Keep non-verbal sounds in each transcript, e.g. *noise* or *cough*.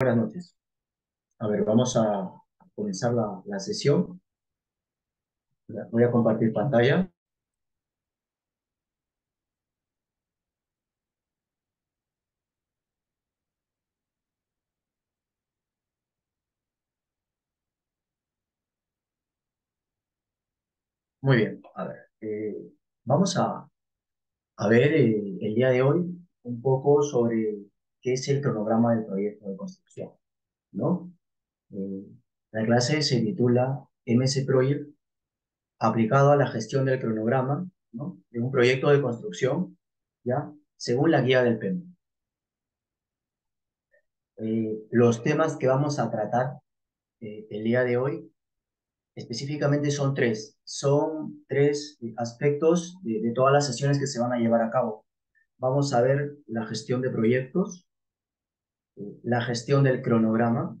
Buenas noches. A ver, vamos a comenzar la, sesión. Voy a compartir pantalla. Muy bien, a ver, eh, vamos a, a ver eh, el día de hoy un poco sobre qué es el cronograma del proyecto de construcción, ¿no? Eh, la clase se titula MS Project, aplicado a la gestión del cronograma, ¿no? De un proyecto de construcción, ¿ya? Según la guía del PEM. los temas que vamos a tratar el día de hoy específicamente son tres. Son tres aspectos de, todas las sesiones que se van a llevar a cabo. Vamos a ver la gestión de proyectos, la gestión del cronograma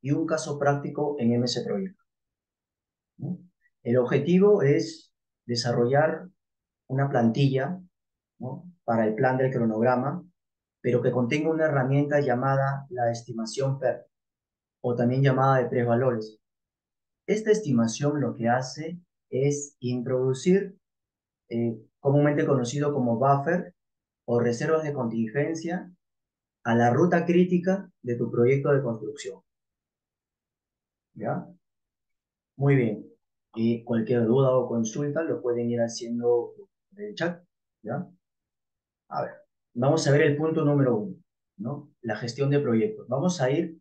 y un caso práctico en MS Proyecto. El objetivo es desarrollar una plantilla para el plan del cronograma, pero que contenga una herramienta llamada la estimación PER, o también llamada de tres valores. Esta estimación lo que hace es introducir, eh, comúnmente conocido como buffer o reservas de contingencia, a la ruta crítica de tu proyecto de construcción. ¿Ya? Muy bien. Y cualquier duda o consulta lo pueden ir haciendo en el chat. ¿Ya? A ver, vamos a ver el punto número uno, ¿no? La gestión de proyectos. Vamos a ir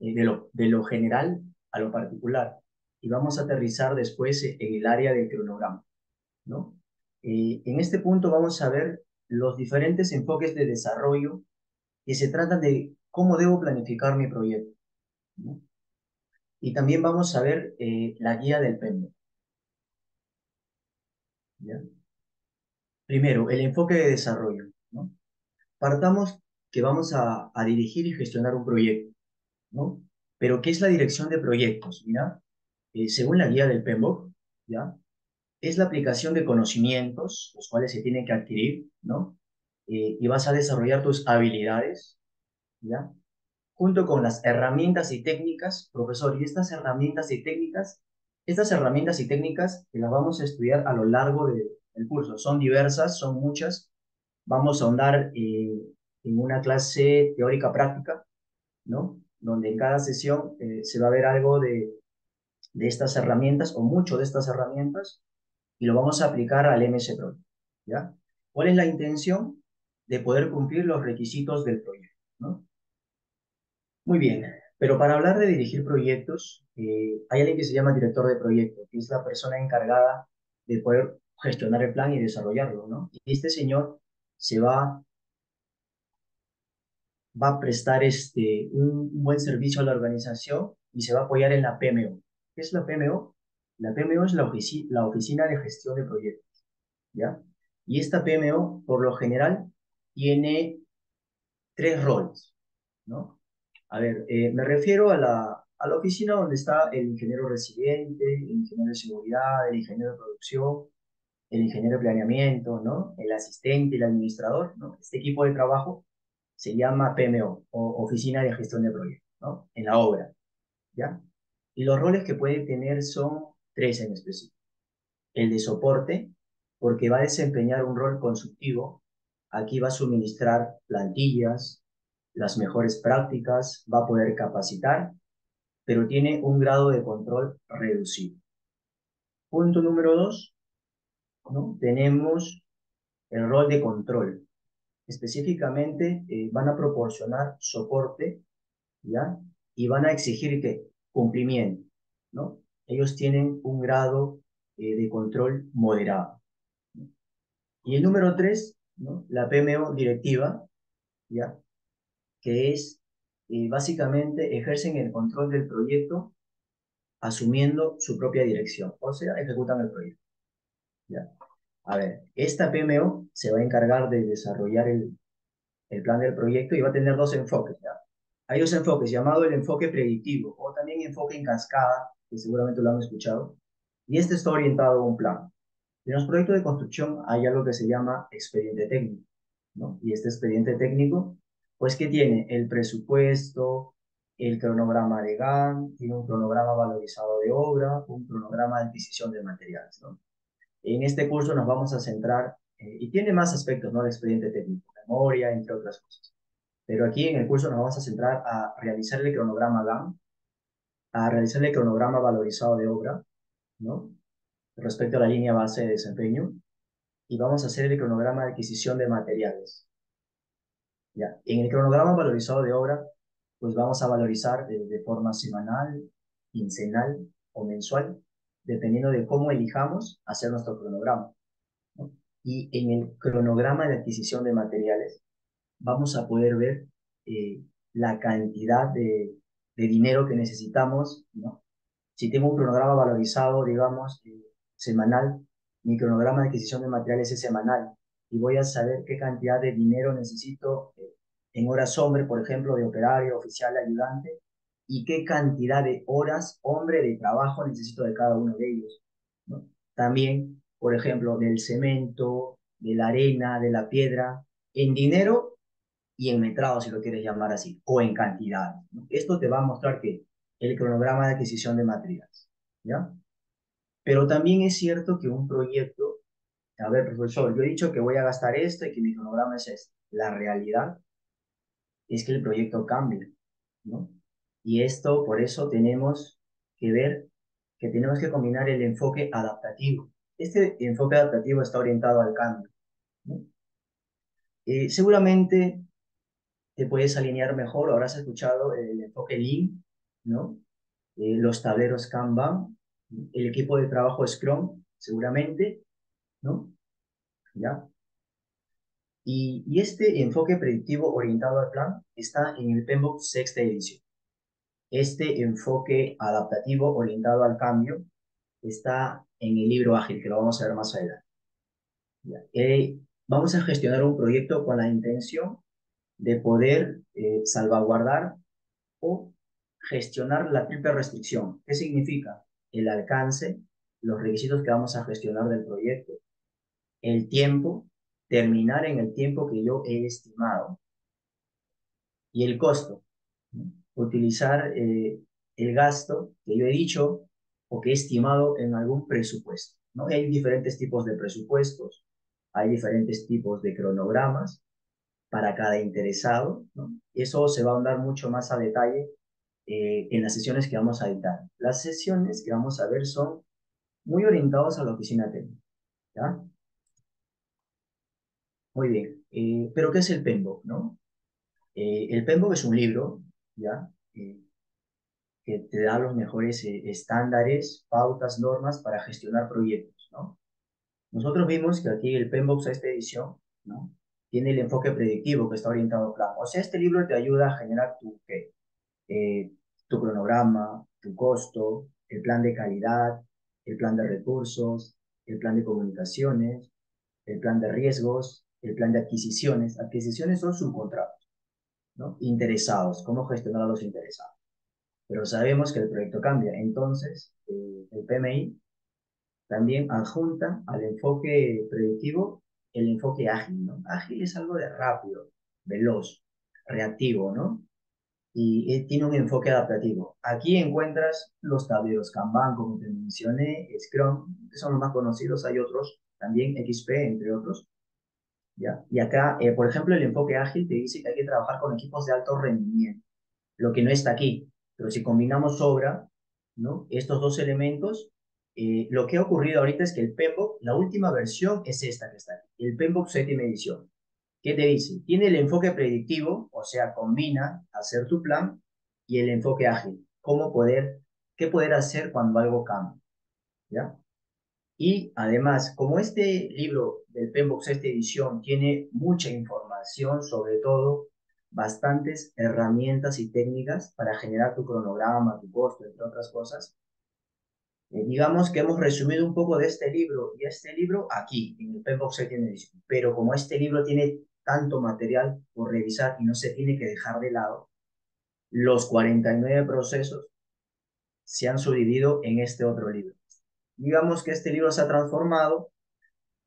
eh, de, lo, de lo general a lo particular y vamos a aterrizar después en el área del cronograma. ¿no? en este punto vamos a ver los diferentes enfoques de desarrollo que se tratan de cómo debo planificar mi proyecto. Y también vamos a ver eh, la guía del PEMBO. Primero, el enfoque de desarrollo. Partamos que vamos a, dirigir y gestionar un proyecto. ¿no? Pero, ¿qué es la dirección de proyectos? Mira, eh, según la guía del PMBOK, ¿ya? Es la aplicación de conocimientos, los cuales se tienen que adquirir, ¿no? Eh, y vas a desarrollar tus habilidades, ¿ya? Junto con las herramientas y técnicas, profesor, y estas herramientas y técnicas, estas herramientas y técnicas que las vamos a estudiar a lo largo del curso, son diversas, son muchas, vamos a ahondar eh, en una clase teórica práctica, ¿no? Donde en cada sesión se va a ver algo de de estas herramientas o mucho de estas herramientas y lo vamos a aplicar al MS Project. ¿ya? ¿Cuál es la intención? De poder cumplir los requisitos del proyecto. ¿no? Muy bien, pero para hablar de dirigir proyectos, eh, hay alguien que se llama director de proyecto, que es la persona encargada de poder gestionar el plan y desarrollarlo. ¿no? Y este señor se va, va a prestar este, un buen servicio a la organización y se va a apoyar en la PMO. ¿Qué es la PMO? La PMO es la, la Oficina de Gestión de Proyectos, ¿ya? Y esta PMO, por lo general, tiene tres roles, ¿no? A ver, eh, me refiero a la, a la oficina donde está el ingeniero residente, el ingeniero de seguridad, el ingeniero de producción, el ingeniero de planeamiento, ¿no? El asistente, el administrador, ¿no? Este equipo de trabajo se llama PMO, o Oficina de Gestión de Proyectos, ¿no? En la obra, ¿ya? Y los roles que puede tener son tres en específico. El de soporte, porque va a desempeñar un rol consultivo. Aquí va a suministrar plantillas, las mejores prácticas, va a poder capacitar, pero tiene un grado de control reducido. Punto número dos, ¿no? tenemos el rol de control. Específicamente eh, van a proporcionar soporte ¿ya? y van a exigir que cumplimiento, ¿no? Ellos tienen un grado eh, de control moderado. Y el número tres, La PMO directiva, ¿ya? Que es, eh, básicamente, ejercen el control del proyecto asumiendo su propia dirección, o sea, ejecutan el proyecto. ¿ya? A ver, esta PMO se va a encargar de desarrollar el, el plan del proyecto y va a tener dos enfoques, ¿ya? Hay dos enfoques, llamado el enfoque predictivo o también enfoque en cascada, que seguramente lo han escuchado, y este está orientado a un plan. En los proyectos de construcción hay algo que se llama expediente técnico, ¿no? Y este expediente técnico Pues que tiene el presupuesto, el cronograma de GAN, tiene un cronograma valorizado de obra, un cronograma de adquisición de materiales. ¿no? En este curso nos vamos a centrar, eh, y tiene más aspectos, ¿no? El expediente técnico, memoria, entre otras cosas. Pero aquí en el curso nos vamos a centrar a realizar el cronograma GAN, a realizar el cronograma valorizado de obra, ¿no? Respecto a la línea base de desempeño, y vamos a hacer el cronograma de adquisición de materiales. Ya. En el cronograma valorizado de obra, pues vamos a valorizar de, forma semanal, quincenal o mensual, dependiendo de cómo elijamos hacer nuestro cronograma. Y en el cronograma de adquisición de materiales, vamos a poder ver eh, la cantidad de, dinero que necesitamos. ¿no? Si tengo un cronograma valorizado, digamos, eh, semanal, mi cronograma de adquisición de materiales es semanal y voy a saber qué cantidad de dinero necesito eh, en horas hombre, por ejemplo, de operario, oficial, ayudante, y qué cantidad de horas hombre de trabajo necesito de cada uno de ellos. También, por ejemplo, del cemento, de la arena, de la piedra, en dinero y en metrado, si lo quieres llamar así, o en cantidad. Esto te va a mostrar que el cronograma de adquisición de materiales. ¿ya? Pero también es cierto que un proyecto, a ver, profesor, yo he dicho que voy a gastar esto y que mi cronograma es este. La realidad es que el proyecto cambia, ¿no? Y esto, por eso tenemos que ver que tenemos que combinar el enfoque adaptativo. Este enfoque adaptativo está orientado al cambio. Eh, seguramente te puedes alinear mejor, habrás escuchado el enfoque Lean, ¿no? Eh, los tableros Kanban, el equipo de trabajo Scrum, seguramente, ¿no? ¿Ya? Y, este enfoque predictivo orientado al plan está en el PMBOK sexta edición. Este enfoque adaptativo orientado al cambio está en el libro ágil, que lo vamos a ver más adelante. Eh, vamos a gestionar un proyecto con la intención de poder eh, salvaguardar o gestionar la triple restricción. ¿Qué significa? El alcance, los requisitos que vamos a gestionar del proyecto, el tiempo terminar en el tiempo que yo he estimado. Y el costo, utilizar eh, el gasto que yo he dicho o que he estimado en algún presupuesto. ¿no? Hay diferentes tipos de presupuestos, hay diferentes tipos de cronogramas para cada interesado. ¿no? Eso se va a ahondar mucho más a detalle eh, en las sesiones que vamos a editar. Las sesiones que vamos a ver son muy orientadas a la oficina técnica. ¿ya? Muy bien. Eh, ¿Pero qué es el PMBOK, no? Eh, el PMBOK es un libro, ¿ya? Eh, que te da los mejores estándares, pautas, normas para gestionar proyectos, ¿no? Nosotros vimos que aquí el PMBOK a esta edición, ¿no? Tiene el enfoque predictivo que está orientado a plan. O sea, este libro te ayuda a generar tu, ¿qué? Tu cronograma, tu costo, el plan de calidad, el plan de recursos, el plan de comunicaciones, el plan de riesgos, el plan de adquisiciones. Adquisiciones son subcontratos, ¿no? Interesados, cómo gestionar a los interesados. Pero sabemos que el proyecto cambia. Entonces, eh, el PMI también adjunta al enfoque predictivo el enfoque ágil, ¿no? Ágil es algo de rápido, veloz, reactivo, ¿no? Y tiene un enfoque adaptativo. Aquí encuentras los tableros Kanban, como te mencioné, Scrum, que son los más conocidos, hay otros, también XP, entre otros, y acá, eh, por ejemplo, el enfoque ágil te dice que hay que trabajar con equipos de alto rendimiento, lo que no está aquí. Pero si combinamos obra, ¿no? estos dos elementos, eh, lo que ha ocurrido ahorita es que el PMBOK, la última versión es esta que está aquí, el PMBOK séptima edición. ¿Qué te dice? Tiene el enfoque predictivo, o sea, combina hacer tu plan y el enfoque ágil, cómo poder, qué poder hacer cuando algo cambia. ¿Ya? Y además, como este libro del Penbox, esta edición, tiene mucha información, sobre todo bastantes herramientas y técnicas para generar tu cronograma, tu costo, entre otras cosas, eh, digamos que hemos resumido un poco de este libro y este libro aquí, en el Penbox Setting Edition. Pero como este libro tiene tanto material por revisar y no se tiene que dejar de lado, los 49 procesos se han subdividido en este otro libro digamos que este libro se ha transformado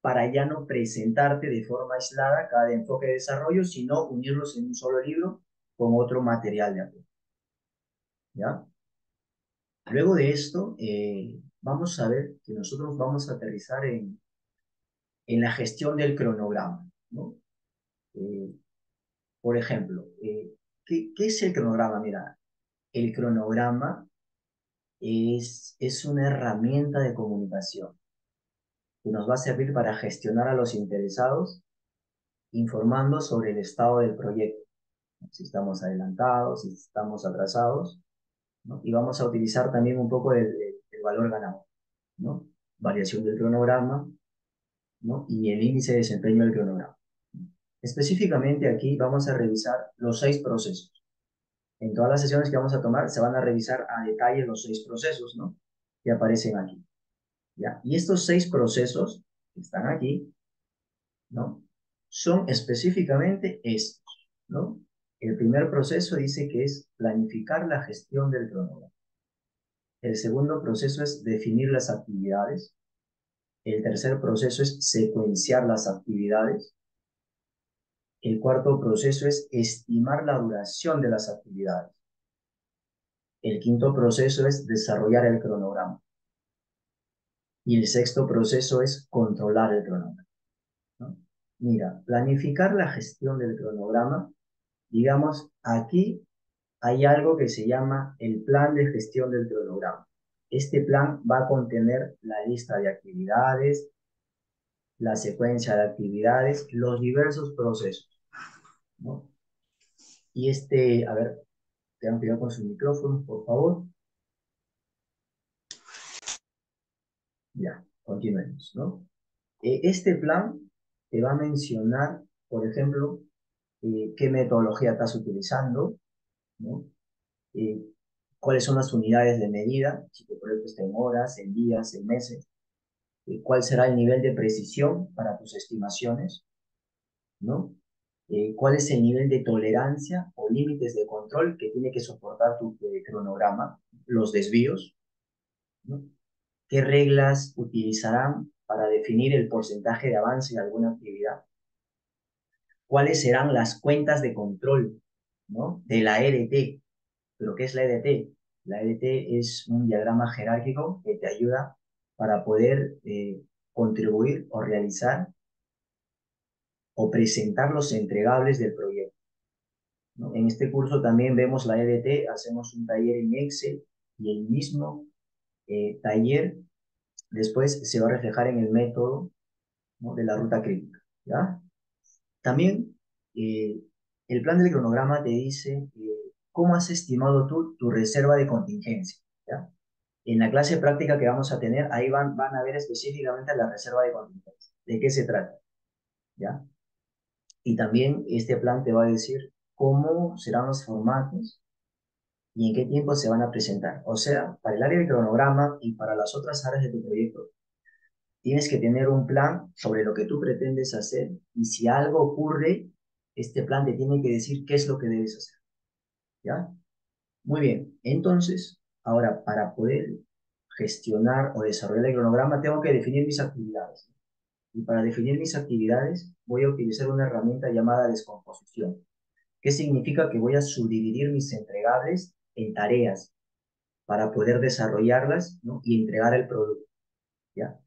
para ya no presentarte de forma aislada cada enfoque de desarrollo, sino unirlos en un solo libro con otro material de apoyo. ¿Ya? Luego de esto, eh, vamos a ver que nosotros vamos a aterrizar en, en la gestión del cronograma. ¿no? Eh, por ejemplo, eh, ¿qué, ¿qué, es el cronograma? Mira, el cronograma es, es una herramienta de comunicación que nos va a servir para gestionar a los interesados informando sobre el estado del proyecto, si estamos adelantados, si estamos atrasados, y vamos a utilizar también un poco el, el valor ganado, ¿no? variación del cronograma ¿no? y el índice de desempeño del cronograma. Específicamente aquí vamos a revisar los seis procesos. En todas las sesiones que vamos a tomar se van a revisar a detalle los seis procesos ¿no? que aparecen aquí. ¿ya? Y estos seis procesos que están aquí ¿no? son específicamente estos. ¿no? El primer proceso dice que es planificar la gestión del cronograma. El segundo proceso es definir las actividades. El tercer proceso es secuenciar las actividades. El cuarto proceso es estimar la duración de las actividades. El quinto proceso es desarrollar el cronograma. Y el sexto proceso es controlar el cronograma. Mira, planificar la gestión del cronograma, digamos, aquí hay algo que se llama el plan de gestión del cronograma. Este plan va a contener la lista de actividades, la secuencia de actividades, los diversos procesos. ¿no? Y este, a ver, tengan cuidado con su micrófono, por favor. Ya, continuemos, ¿no? Eh, este plan te va a mencionar, por ejemplo, eh, qué metodología estás utilizando, ¿no? Eh, cuáles son las unidades de medida, si tu proyecto está en horas, en días, en meses, eh, cuál será el nivel de precisión para tus estimaciones, ¿no? Eh, cuál es el nivel de tolerancia o límites de control que tiene que soportar tu eh, cronograma, los desvíos, qué reglas utilizarán para definir el porcentaje de avance de alguna actividad, cuáles serán las cuentas de control ¿no? de la EDT, ¿Pero qué es la EDT? La EDT es un diagrama jerárquico que te ayuda para poder eh, contribuir o realizar o presentar los entregables del proyecto. En este curso también vemos la EDT, hacemos un taller en Excel y el mismo eh, taller después se va a reflejar en el método de la ruta crítica. También eh, el plan del cronograma te dice ¿cómo has estimado tú tu reserva de contingencia? En la clase práctica que vamos a tener, ahí van, van a ver específicamente la reserva de contingencia. ¿De qué se trata? ¿Ya? Y también este plan te va a decir cómo serán los formatos y en qué tiempo se van a presentar. O sea, para el área de cronograma y para las otras áreas de tu proyecto, tienes que tener un plan sobre lo que tú pretendes hacer y si algo ocurre, este plan te tiene que decir qué es lo que debes hacer. ¿Ya? Muy bien, entonces, ahora para poder gestionar o desarrollar el cronograma tengo que definir mis actividades. Y para definir mis actividades voy a utilizar una herramienta llamada descomposición. ¿Qué significa? Que voy a subdividir mis entregables en tareas para poder desarrollarlas y entregar el producto. ¿ya?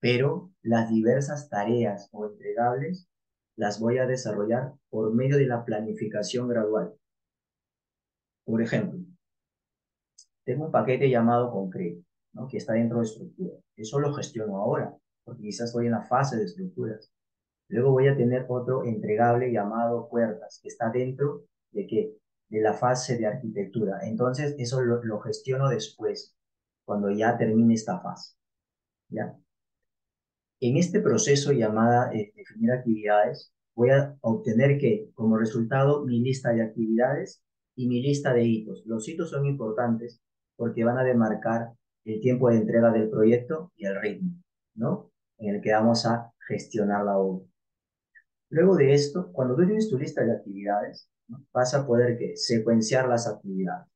Pero las diversas tareas o entregables las voy a desarrollar por medio de la planificación gradual. Por ejemplo, tengo un paquete llamado concreto, ¿no? que está dentro de estructura. Eso lo gestiono ahora, porque quizás estoy en la fase de estructuras. Luego voy a tener otro entregable llamado puertas, que está dentro de qué? De la fase de arquitectura. Entonces, eso lo, lo gestiono después, cuando ya termine esta fase. ¿Ya? En este proceso llamada eh, definir actividades, voy a obtener que, como resultado, mi lista de actividades y mi lista de hitos. Los hitos son importantes porque van a demarcar el tiempo de entrega del proyecto y el ritmo, ¿no? En el que vamos a gestionar la obra. Luego de esto, cuando tú tienes tu lista de actividades, vas a poder que secuenciar las actividades.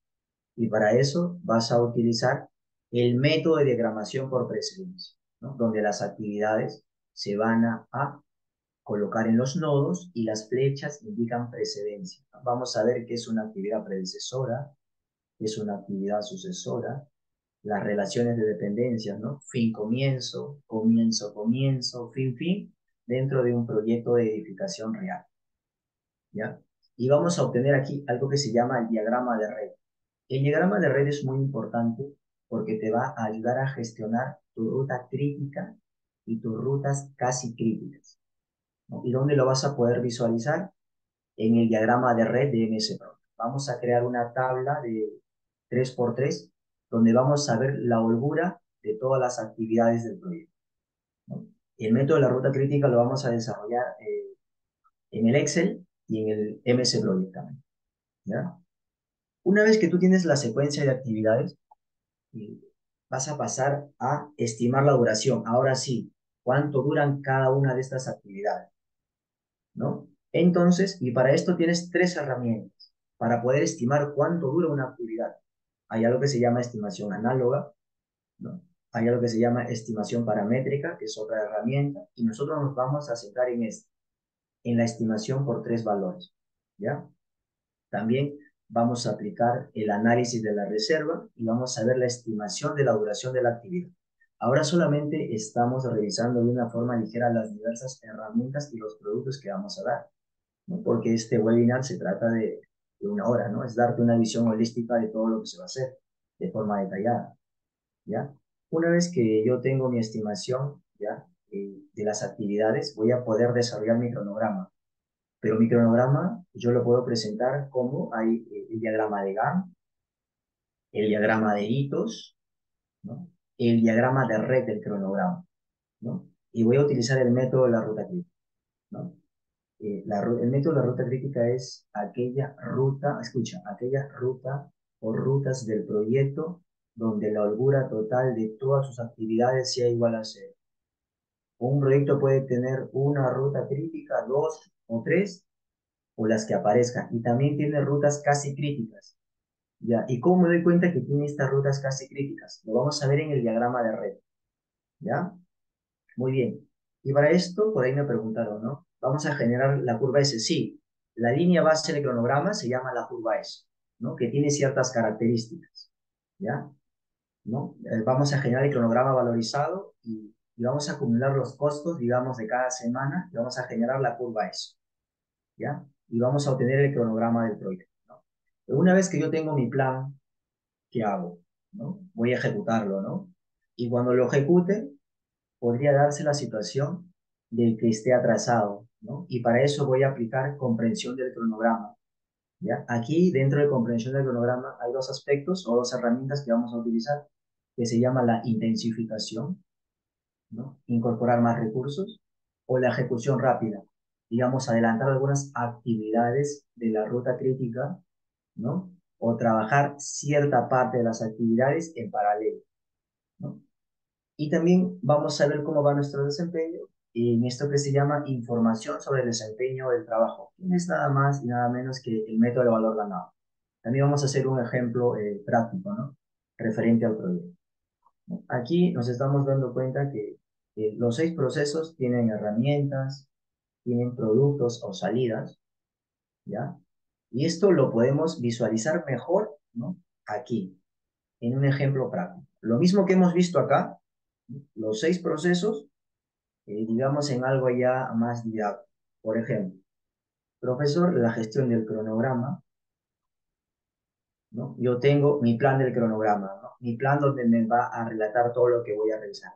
Y para eso vas a utilizar el método de diagramación por precedencia, ¿no? donde las actividades se van a, a colocar en los nodos y las flechas indican precedencia. Vamos a ver qué es una actividad predecesora, qué es una actividad sucesora, las relaciones de dependencia, ¿no? Fin, comienzo, comienzo, comienzo, fin, fin, dentro de un proyecto de edificación real. ¿Ya? Y vamos a obtener aquí algo que se llama el diagrama de red. El diagrama de red es muy importante porque te va a ayudar a gestionar tu ruta crítica y tus rutas casi críticas. ¿Y dónde lo vas a poder visualizar? En el diagrama de red de MS Pro. Vamos a crear una tabla de 3x3 donde vamos a ver la holgura de todas las actividades del proyecto. El método de la ruta crítica lo vamos a desarrollar eh, en el Excel y en el MS Project también. ¿ya? Una vez que tú tienes la secuencia de actividades, eh, vas a pasar a estimar la duración. Ahora sí, cuánto duran cada una de estas actividades. ¿no? Entonces, y para esto tienes tres herramientas para poder estimar cuánto dura una actividad. Hay algo que se llama estimación análoga, ¿no? Hay algo que se llama estimación paramétrica, que es otra herramienta, y nosotros nos vamos a centrar en esto, en la estimación por tres valores, ¿ya? También vamos a aplicar el análisis de la reserva y vamos a ver la estimación de la duración de la actividad. Ahora solamente estamos revisando de una forma ligera las diversas herramientas y los productos que vamos a dar, ¿no? porque este webinar se trata de de una hora, ¿no? Es darte una visión holística de todo lo que se va a hacer de forma detallada, ¿ya? Una vez que yo tengo mi estimación, ¿ya? Eh, de las actividades, voy a poder desarrollar mi cronograma. Pero mi cronograma yo lo puedo presentar como hay eh, el diagrama de GAN, el diagrama de hitos, ¿no? el diagrama de red del cronograma. ¿no? Y voy a utilizar el método de la ruta crítica. ¿no? Eh, el método de la ruta crítica es aquella ruta, escucha, aquella ruta o rutas del proyecto donde la holgura total de todas sus actividades sea igual a cero. Un proyecto puede tener una ruta crítica, dos o tres, o las que aparezcan. Y también tiene rutas casi críticas. ¿Ya? ¿Y cómo me doy cuenta que tiene estas rutas casi críticas? Lo vamos a ver en el diagrama de red. ¿Ya? Muy bien. Y para esto, por ahí me preguntaron, ¿no? Vamos a generar la curva S. Sí, la línea base del cronograma se llama la curva S, ¿no? que tiene ciertas características. ¿ya? ¿No? Eh, vamos a generar el cronograma valorizado y, vamos a acumular los costos, digamos, de cada semana y vamos a generar la curva S. ¿ya? Y vamos a obtener el cronograma del proyecto. ¿no? una vez que yo tengo mi plan, ¿qué hago? ¿no? Voy a ejecutarlo, ¿no? Y cuando lo ejecute, podría darse la situación de que esté atrasado, y para eso voy a aplicar comprensión del cronograma. ¿ya? Aquí, dentro de comprensión del cronograma, hay dos aspectos o dos herramientas que vamos a utilizar, que se llama la intensificación, ¿no? incorporar más recursos, o la ejecución rápida, digamos, adelantar algunas actividades de la ruta crítica, ¿no? o trabajar cierta parte de las actividades en paralelo. ¿no? Y también vamos a ver cómo va nuestro desempeño en esto que se llama información sobre el desempeño del trabajo. No es nada más y nada menos que el método de valor ganado. También vamos a hacer un ejemplo eh, práctico, ¿no? Referente al proyecto. Aquí nos estamos dando cuenta que los seis procesos tienen herramientas, tienen productos o salidas, ¿ya? Y esto lo podemos visualizar mejor, ¿no? Aquí, en un ejemplo práctico. Lo mismo que hemos visto acá, los seis procesos eh, digamos en algo ya más didáctico. Por ejemplo, profesor, la gestión del cronograma, ¿no? Yo tengo mi plan del cronograma, ¿no? Mi plan donde me va a relatar todo lo que voy a revisar.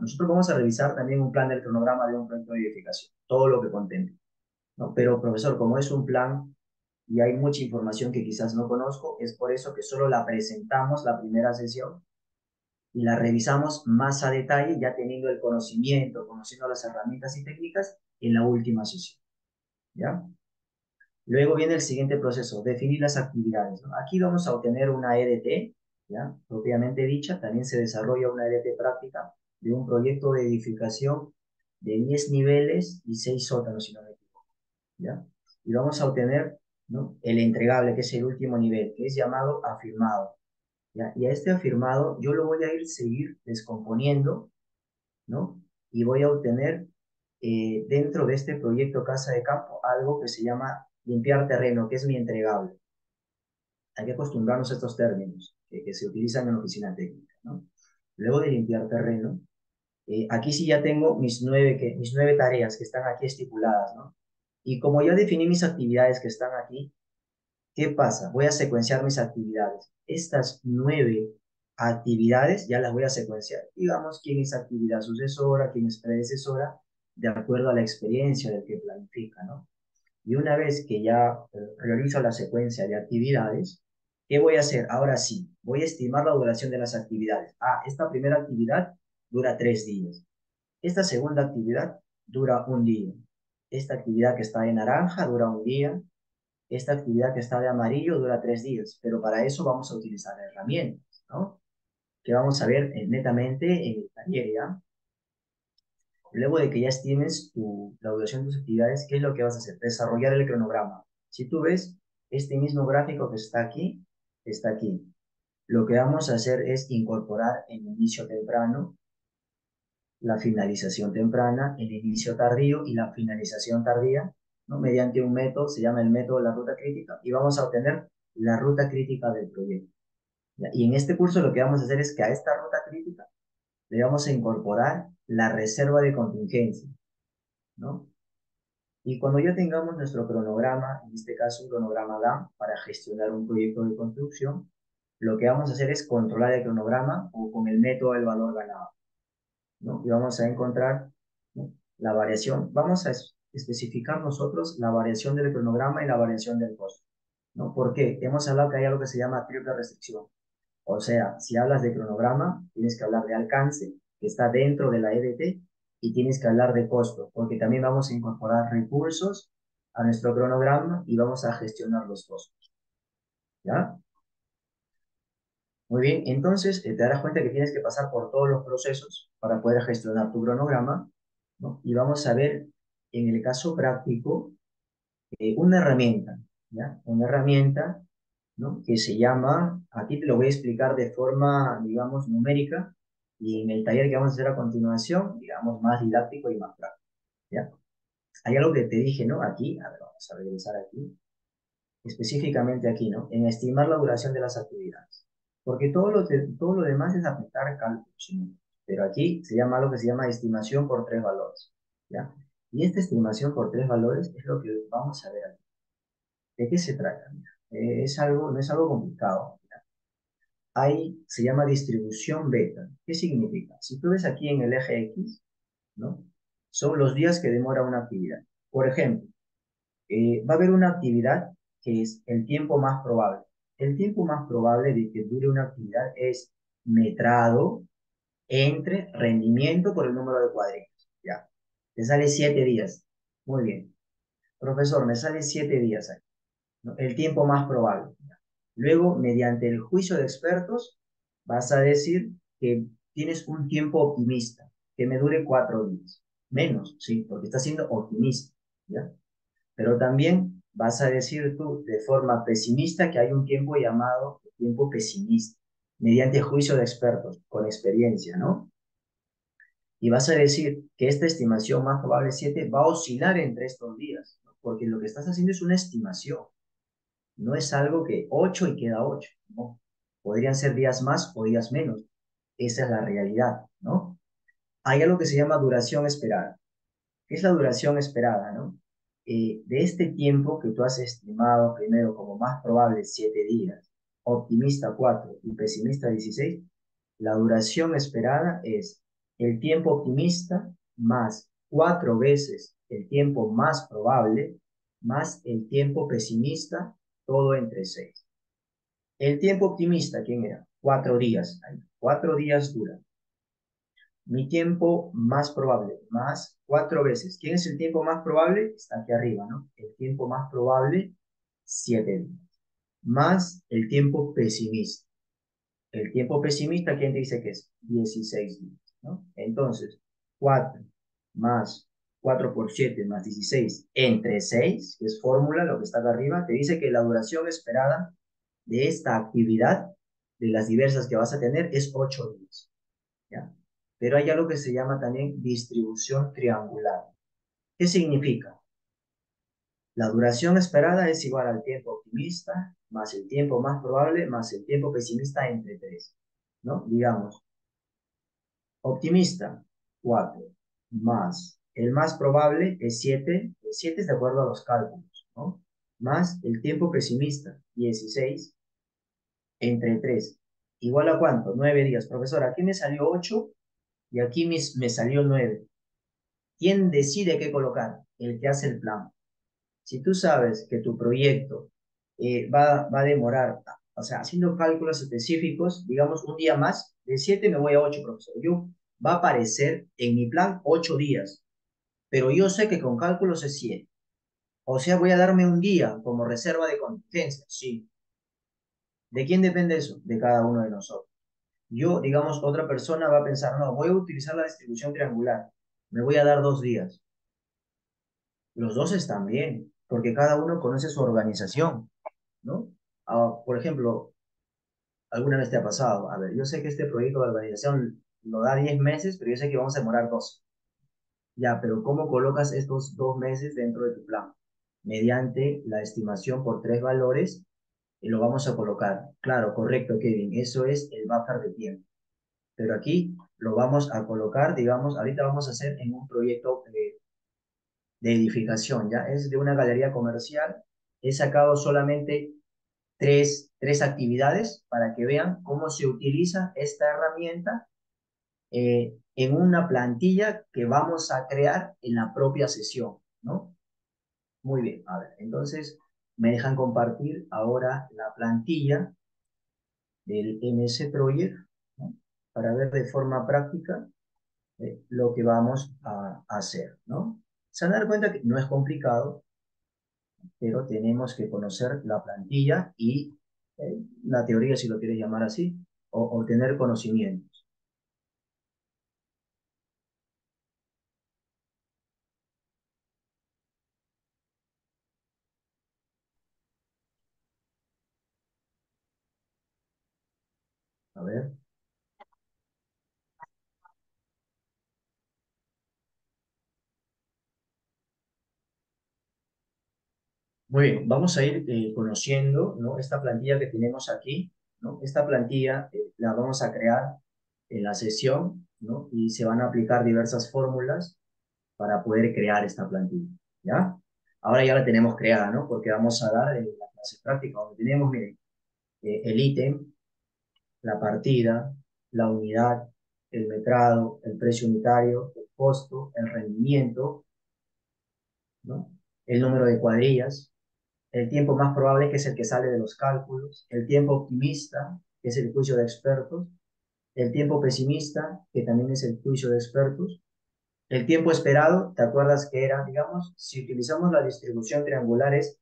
nosotros vamos a revisar también un plan del cronograma de un proyecto de edificación, todo lo que contiene. ¿no? Pero, profesor, como es un plan y hay mucha información que quizás no conozco, es por eso que solo la presentamos la primera sesión y la revisamos más a detalle, ya teniendo el conocimiento, conociendo las herramientas y técnicas en la última sesión. ¿Ya? Luego viene el siguiente proceso, definir las actividades. Aquí vamos a obtener una EDT, ¿ya? propiamente dicha. También se desarrolla una EDT práctica de un proyecto de edificación de 10 niveles y 6 sótanos, si no me equivoco. ¿ya? Y vamos a obtener ¿no? el entregable, que es el último nivel, que es llamado afirmado. Y a este afirmado yo lo voy a ir seguir descomponiendo, ¿no? Y voy a obtener eh, dentro de este proyecto Casa de Campo algo que se llama limpiar terreno, que es mi entregable. Hay que acostumbrarnos a estos términos que, se utilizan en oficina técnica. ¿no? Luego de limpiar terreno, eh, aquí sí ya tengo mis nueve, que, mis nueve tareas que están aquí estipuladas. ¿no? Y como ya definí mis actividades que están aquí, ¿qué pasa? Voy a secuenciar mis actividades. Estas nueve actividades ya las voy a secuenciar. Digamos quién es actividad sucesora, quién es predecesora, de acuerdo a la experiencia del que planifica, ¿no? Y una vez que ya eh, realizo la secuencia de actividades, ¿qué voy a hacer? Ahora sí, voy a estimar la duración de las actividades. Ah, esta primera actividad dura tres días. Esta segunda actividad dura un día. Esta actividad que está de naranja dura un día. Esta actividad que está de amarillo dura tres días. Pero para eso vamos a utilizar herramientas, ¿no? Que vamos a ver netamente en el taller, ¿ya? Luego de que ya estimes tu, la duración de tus actividades, ¿qué es lo que vas a hacer? Desarrollar el cronograma. Si tú ves, este mismo gráfico que está aquí, está aquí. Lo que vamos a hacer es incorporar el inicio temprano, la finalización temprana, el inicio tardío y la finalización tardía, ¿no? mediante un método, se llama el método de la ruta crítica, y vamos a obtener la ruta crítica del proyecto. Y en este curso lo que vamos a hacer es que a esta ruta crítica le vamos a incorporar la reserva de contingencia, ¿no? Y cuando ya tengamos nuestro cronograma, en este caso un cronograma GAM para gestionar un proyecto de construcción, lo que vamos a hacer es controlar el cronograma o con el método del valor ganado, ¿no? Y vamos a encontrar la variación, vamos a especificar nosotros la variación del cronograma y la variación del costo, ¿no? ¿Por qué? Hemos hablado que hay algo que se llama triple restricción. O sea, si hablas de cronograma, tienes que hablar de alcance, que está dentro de la EDT, y tienes que hablar de costo, porque también vamos a incorporar recursos a nuestro cronograma y vamos a gestionar los costos. ¿Ya? Muy bien, entonces eh, te darás cuenta que tienes que pasar por todos los procesos para poder gestionar tu cronograma, ¿no? Y vamos a ver en el caso práctico eh, una herramienta, ¿ya? Una herramienta ¿no? que se llama, aquí te lo voy a explicar de forma, digamos, numérica, y en el taller que vamos a hacer a continuación, digamos, más didáctico y más práctico. ¿ya? Hay algo que te dije, ¿no? Aquí, a ver, vamos a regresar aquí, específicamente aquí, ¿no? En estimar la duración de las actividades. Porque todo lo, todo lo demás es aplicar cálculos, pero aquí se llama algo que se llama estimación por tres valores, ¿ya? Y esta estimación por tres valores es lo que vamos a ver. ¿De qué se trata? Es algo, no es algo complicado. Hay, se llama distribución beta. ¿Qué significa? Si tú ves aquí en el eje X, ¿no? Son los días que demora una actividad. Por ejemplo, eh, va a haber una actividad que es el tiempo más probable. El tiempo más probable de que dure una actividad es metrado entre rendimiento por el número de cuadritos. Te sale siete días. Muy bien. Profesor, me sale siete días aquí el tiempo más probable. Luego, mediante el juicio de expertos, vas a decir que tienes un tiempo optimista, que me dure cuatro días. Menos, sí, porque estás siendo optimista, ¿ya? Pero también vas a decir tú de forma pesimista que hay un tiempo llamado tiempo pesimista, mediante juicio de expertos, con experiencia, ¿no? Y vas a decir que esta estimación más probable 7 va a oscilar entre estos días, porque lo que estás haciendo es una estimación. No es algo que 8 y queda 8, ¿no? Podrían ser días más o días menos. Esa es la realidad, ¿no? Hay algo que se llama duración esperada. ¿Qué es la duración esperada, no? Eh, de este tiempo que tú has estimado primero como más probable 7 días, optimista 4 y pesimista 16, la duración esperada es el tiempo optimista más cuatro veces el tiempo más probable más el tiempo pesimista todo entre seis. El tiempo optimista, ¿quién era? Cuatro días. Cuatro días dura. Mi tiempo más probable, más cuatro veces. ¿Quién es el tiempo más probable? Está aquí arriba, ¿no? El tiempo más probable, siete días. Más el tiempo pesimista. El tiempo pesimista, ¿quién dice que es? 16 días, Entonces, 4 más 4 por 7 más 16 entre 6, que es fórmula, lo que está acá arriba, te dice que la duración esperada de esta actividad, de las diversas que vas a tener, es 8 días. ¿ya? Pero hay algo que se llama también distribución triangular. ¿Qué significa? La duración esperada es igual al tiempo optimista más el tiempo más probable más el tiempo pesimista entre 3. ¿No? Digamos, optimista, 4, más el más probable es 7, 7 es de acuerdo a los cálculos, ¿no? Más el tiempo pesimista, 16, entre 3. ¿Igual a cuánto? 9 días. Profesor, aquí me salió 8 y aquí me, me salió 9. ¿Quién decide qué colocar? El que hace el plan. Si tú sabes que tu proyecto eh, va, va a demorar, o sea, haciendo cálculos específicos, digamos un día más, de 7 me voy a 8, profesor. Yo va a aparecer en mi plan 8 días, pero yo sé que con cálculos es 100. O sea, voy a darme un día como reserva de contingencia, sí. ¿De quién depende eso? De cada uno de nosotros. Yo, digamos, otra persona va a pensar, no, voy a utilizar la distribución triangular, me voy a dar dos días. Los dos están bien, porque cada uno conoce su organización, ¿no? Ah, por ejemplo, alguna vez te ha pasado, a ver, yo sé que este proyecto de organización lo da 10 meses, pero yo sé que vamos a demorar 12. Ya, pero ¿cómo colocas estos dos meses dentro de tu plan? Mediante la estimación por tres valores y lo vamos a colocar. Claro, correcto, Kevin, eso es el buffer de tiempo. Pero aquí lo vamos a colocar, digamos, ahorita vamos a hacer en un proyecto de edificación, ¿ya? Es de una galería comercial. He sacado solamente tres, tres actividades para que vean cómo se utiliza esta herramienta eh, en una plantilla que vamos a crear en la propia sesión, ¿no? Muy bien, a ver, entonces me dejan compartir ahora la plantilla del MS Project para ver de forma práctica eh, lo que vamos a, hacer, ¿no? Se van a dar cuenta que no es complicado, pero tenemos que conocer la plantilla y eh, la teoría, si lo quieres llamar así, o obtener conocimientos. A ver. Muy bien, vamos a ir eh, conociendo ¿no? esta plantilla que tenemos aquí. ¿no? Esta plantilla eh, la vamos a crear en la sesión ¿no? y se van a aplicar diversas fórmulas para poder crear esta plantilla. ¿ya? Ahora ya la tenemos creada, ¿no? porque vamos a dar en la clase práctica donde tenemos, miren, eh, el ítem, la partida, la unidad, el metrado, el precio unitario, el costo, el rendimiento, ¿no? el número de cuadrillas, el tiempo más probable, que es el que sale de los cálculos, el tiempo optimista, que es el juicio de expertos, el tiempo pesimista, que también es el juicio de expertos, el tiempo esperado, ¿te acuerdas que era, digamos, si utilizamos la distribución triangular es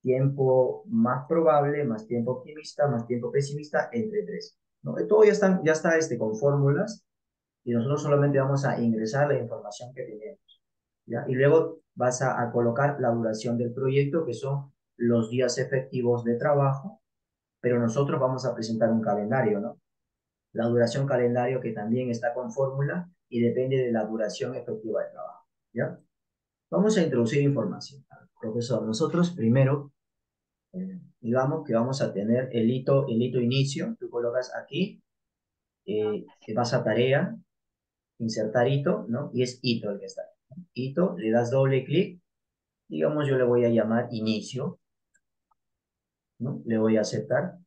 tiempo más probable, más tiempo optimista, más tiempo pesimista, entre tres. ¿no? Todo ya está, ya está este, con fórmulas y nosotros solamente vamos a ingresar la información que tenemos. ¿ya? Y luego vas a, a colocar la duración del proyecto, que son los días efectivos de trabajo, pero nosotros vamos a presentar un calendario, ¿no? La duración calendario que también está con fórmula y depende de la duración efectiva de trabajo, ¿ya? Vamos a introducir información. Profesor, nosotros primero, eh, digamos que vamos a tener el hito, el hito inicio, tú colocas aquí, eh, vas a tarea, insertar hito, ¿no? Y es hito el que está. Hito, le das doble clic, digamos yo le voy a llamar inicio, ¿no? Le voy a aceptar,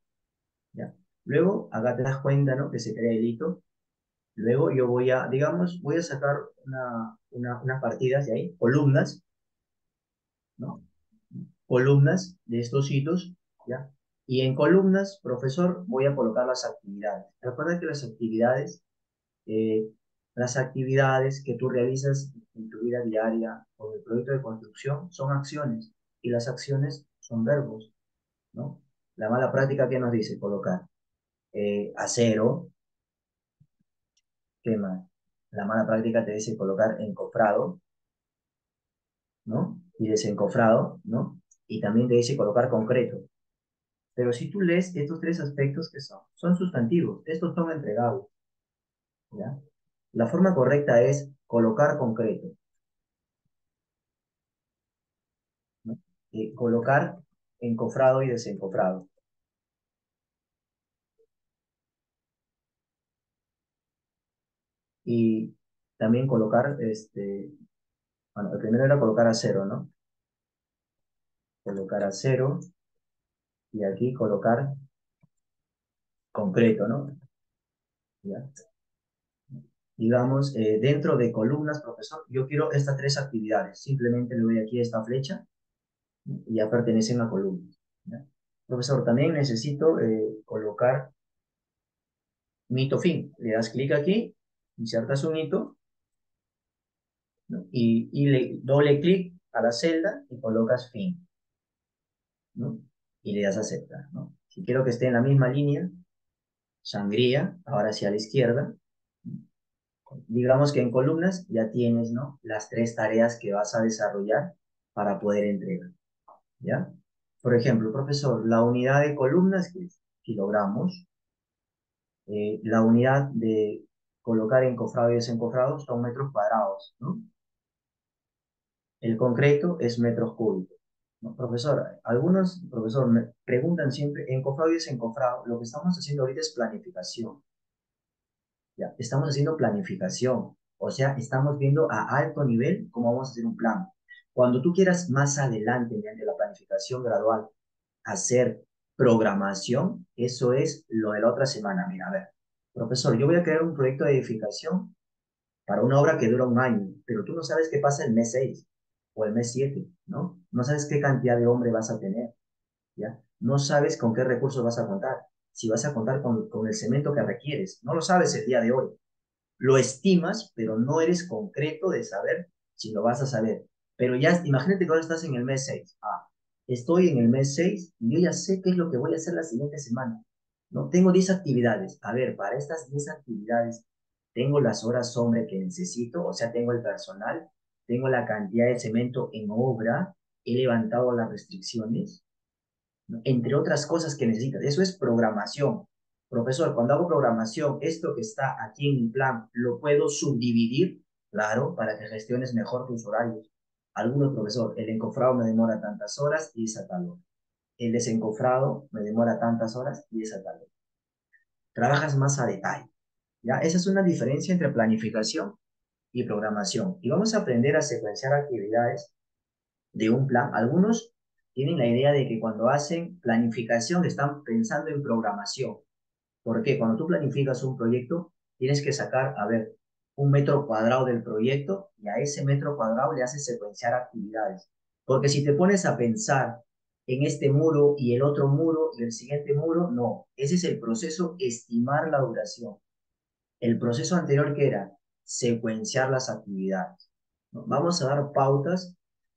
¿ya? Luego, acá te das cuenta, ¿no? Que se crea el hito. Luego yo voy a, digamos, voy a sacar una, unas partidas de ahí, columnas, ¿no? Columnas de estos hitos, ¿ya? Y en columnas, profesor, voy a colocar las actividades. Recuerda que las actividades, eh, las actividades que tú realizas en tu vida diaria o el proyecto de construcción son acciones y las acciones son verbos. La mala práctica, ¿qué nos dice? Colocar eh, acero. ¿Qué más? La mala práctica te dice colocar encofrado, ¿no? Y desencofrado, ¿no? Y también te dice colocar concreto. Pero si tú lees estos tres aspectos, ¿qué son? Son sustantivos. Estos son entregables. ¿Ya? La forma correcta es colocar concreto. eh, colocar encofrado y desencofrado. Y también colocar, este, bueno, el primero era colocar a cero, ¿no? Colocar a cero y aquí colocar concreto, ¿no? ¿Ya? digamos, eh, dentro de columnas, profesor, yo quiero estas tres actividades. Simplemente le doy aquí esta flecha ya pertenecen a columnas. Profesor, también necesito eh, colocar mito fin. Le das clic aquí, insertas un hito y, y, le doble clic a la celda y colocas fin. ¿no? Y le das aceptar. ¿no? Si quiero que esté en la misma línea, sangría, ahora hacia la izquierda, digamos que en columnas ya tienes, ¿no? Las tres tareas que vas a desarrollar para poder entregar, ¿ya? Por ejemplo, profesor, la unidad de columnas, que es kilogramos, eh, la unidad de colocar encofrado y desencofrado son metros cuadrados, ¿no? El concreto es metros cúbicos. Profesor, algunos, profesor, me preguntan siempre, encofrado y desencofrado, lo que estamos haciendo ahorita es planificación. ¿ya? Estamos haciendo planificación, o sea, estamos viendo a alto nivel cómo vamos a hacer un plan. Cuando tú quieras más adelante, mediante la planificación gradual, hacer programación, eso es lo de la otra semana. Mira, a ver, profesor, yo voy a crear un proyecto de edificación para una obra que dura un año, pero tú no sabes qué pasa el mes 6 o el mes 7, ¿no? No sabes qué cantidad de hombre vas a tener, ¿ya? No sabes con qué recursos vas a contar si vas a contar con, con el cemento que requieres. No lo sabes el día de hoy. Lo estimas, pero no eres concreto de saber si lo vas a saber. Pero ya, imagínate que ahora estás en el mes 6. Ah, estoy en el mes 6 y yo ya sé qué es lo que voy a hacer la siguiente semana. ¿no? Tengo 10 actividades. A ver, para estas 10 actividades, tengo las horas hombre que necesito, o sea, tengo el personal, tengo la cantidad de cemento en obra, he levantado las restricciones, entre otras cosas que necesitas. Eso es programación. Profesor, cuando hago programación, esto que está aquí en mi plan, ¿lo puedo subdividir? Claro, para que gestiones mejor tus horarios. Algunos, profesor, el encofrado me demora tantas horas y esa tal hora. El desencofrado me demora tantas horas y esa tal hora. Trabajas más a detalle. ¿ya? Esa es una diferencia entre planificación y programación. Y vamos a aprender a secuenciar actividades de un plan. Algunos tienen la idea de que cuando hacen planificación están pensando en programación. Porque cuando tú planificas un proyecto, tienes que sacar, a ver, un metro cuadrado del proyecto y a ese metro cuadrado le haces secuenciar actividades. Porque si te pones a pensar en este muro y el otro muro y el siguiente muro, no. Ese es el proceso estimar la duración. El proceso anterior que era secuenciar las actividades. Vamos a dar pautas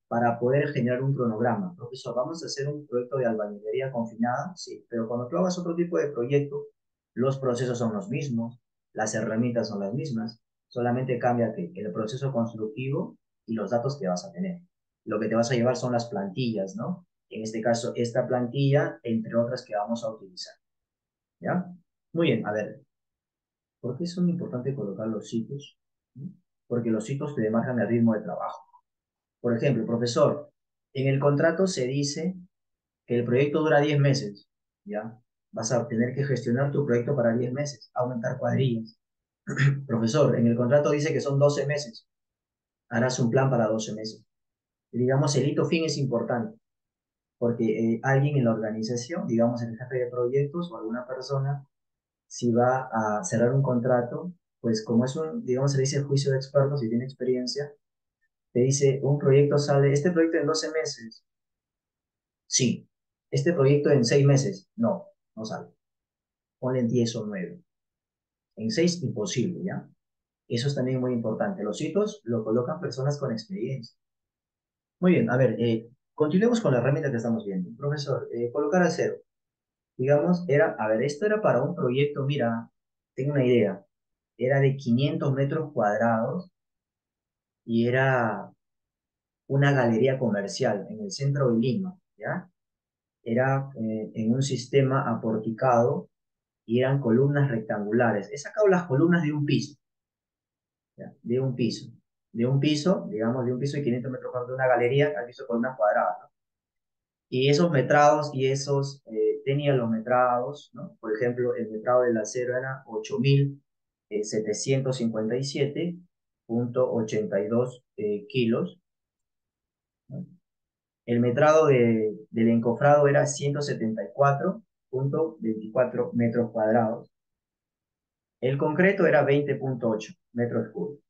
para poder generar un cronograma. Profesor, vamos a hacer un proyecto de albañilería confinada, sí, pero cuando tú hagas otro tipo de proyecto, los procesos son los mismos, las herramientas son las mismas, solamente cambia que el proceso constructivo y los datos que vas a tener. Lo que te vas a llevar son las plantillas, ¿no? En este caso, esta plantilla, entre otras que vamos a utilizar. ¿Ya? Muy bien, a ver. ¿Por qué son importantes colocar los sitios? Porque los sitios te demarcan el ritmo de trabajo. Por ejemplo, profesor, en el contrato se dice que el proyecto dura 10 meses, ¿ya? Vas a tener que gestionar tu proyecto para 10 meses, aumentar cuadrillas. *clears throat* profesor, en el contrato dice que son 12 meses, harás un plan para 12 meses. digamos, el hito fin es importante, porque eh, alguien en la organización, digamos el jefe de proyectos o alguna persona, si va a cerrar un contrato, pues como es un, digamos, se dice juicio de expertos y tiene experiencia, te dice, un proyecto sale, este proyecto en 12 meses. Sí. Este proyecto en 6 meses. No, no sale. Ponle en 10 o 9. En 6, imposible, ¿ya? Eso es también muy importante. Los hitos lo colocan personas con experiencia. Muy bien, a ver, eh, continuemos con la herramienta que estamos viendo. Profesor, eh, colocar a cero. Digamos, era, a ver, esto era para un proyecto, mira, tengo una idea. Era de 500 metros cuadrados y era una galería comercial en el centro de Lima, ¿ya? Era eh, en un sistema aporticado y eran columnas rectangulares. He sacado las columnas de un piso, ¿ya? de un piso. De un piso, digamos, de un piso de 500 metros cuadrados de una galería, has visto columnas cuadradas, ¿no? Y esos metrados y esos eh, tenían los metrados, ¿no? Por ejemplo, el metrado del acero era 8.757.82 eh, kilos. El metrado de, del encofrado era 174.24 metros cuadrados. El concreto era 20.8 metros cúbicos.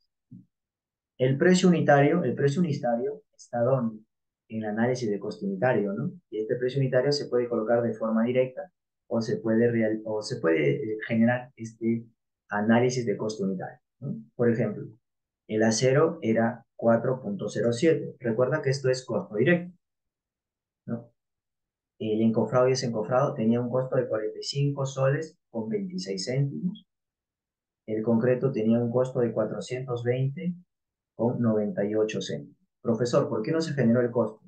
El precio unitario, el precio unitario está donde? En el análisis de costo unitario, ¿no? Y este precio unitario se puede colocar de forma directa o se puede, real, o se puede eh, generar este análisis de costo unitario. Por ejemplo, el acero era 4.07. Recuerda que esto es costo directo. El encofrado y desencofrado tenía un costo de 45 soles con 26 céntimos. El concreto tenía un costo de 420 con 98 céntimos. Profesor, ¿por qué no se generó el costo?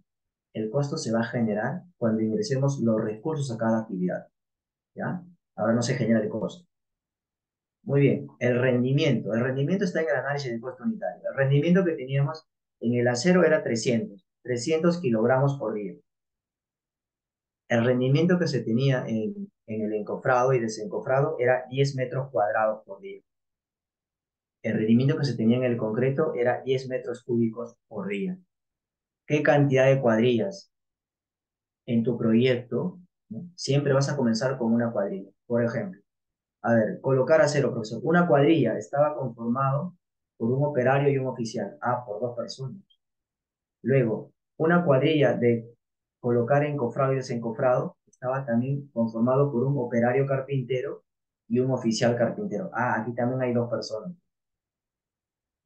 El costo se va a generar cuando ingresemos los recursos a cada actividad. ¿Ya? Ahora no se genera el costo. Muy bien, el rendimiento. El rendimiento está en el análisis de costo unitario. El rendimiento que teníamos en el acero era 300, 300 kilogramos por día. El rendimiento que se tenía en, en el encofrado y desencofrado era 10 metros cuadrados por día el rendimiento que se tenía en el concreto era 10 metros cúbicos por día. ¿Qué cantidad de cuadrillas? En tu proyecto, siempre vas a comenzar con una cuadrilla. Por ejemplo, a ver, colocar acero, profesor. Una cuadrilla estaba conformado por un operario y un oficial. Ah, por dos personas. Luego, una cuadrilla de colocar encofrado y desencofrado estaba también conformado por un operario carpintero y un oficial carpintero. Ah, aquí también hay dos personas.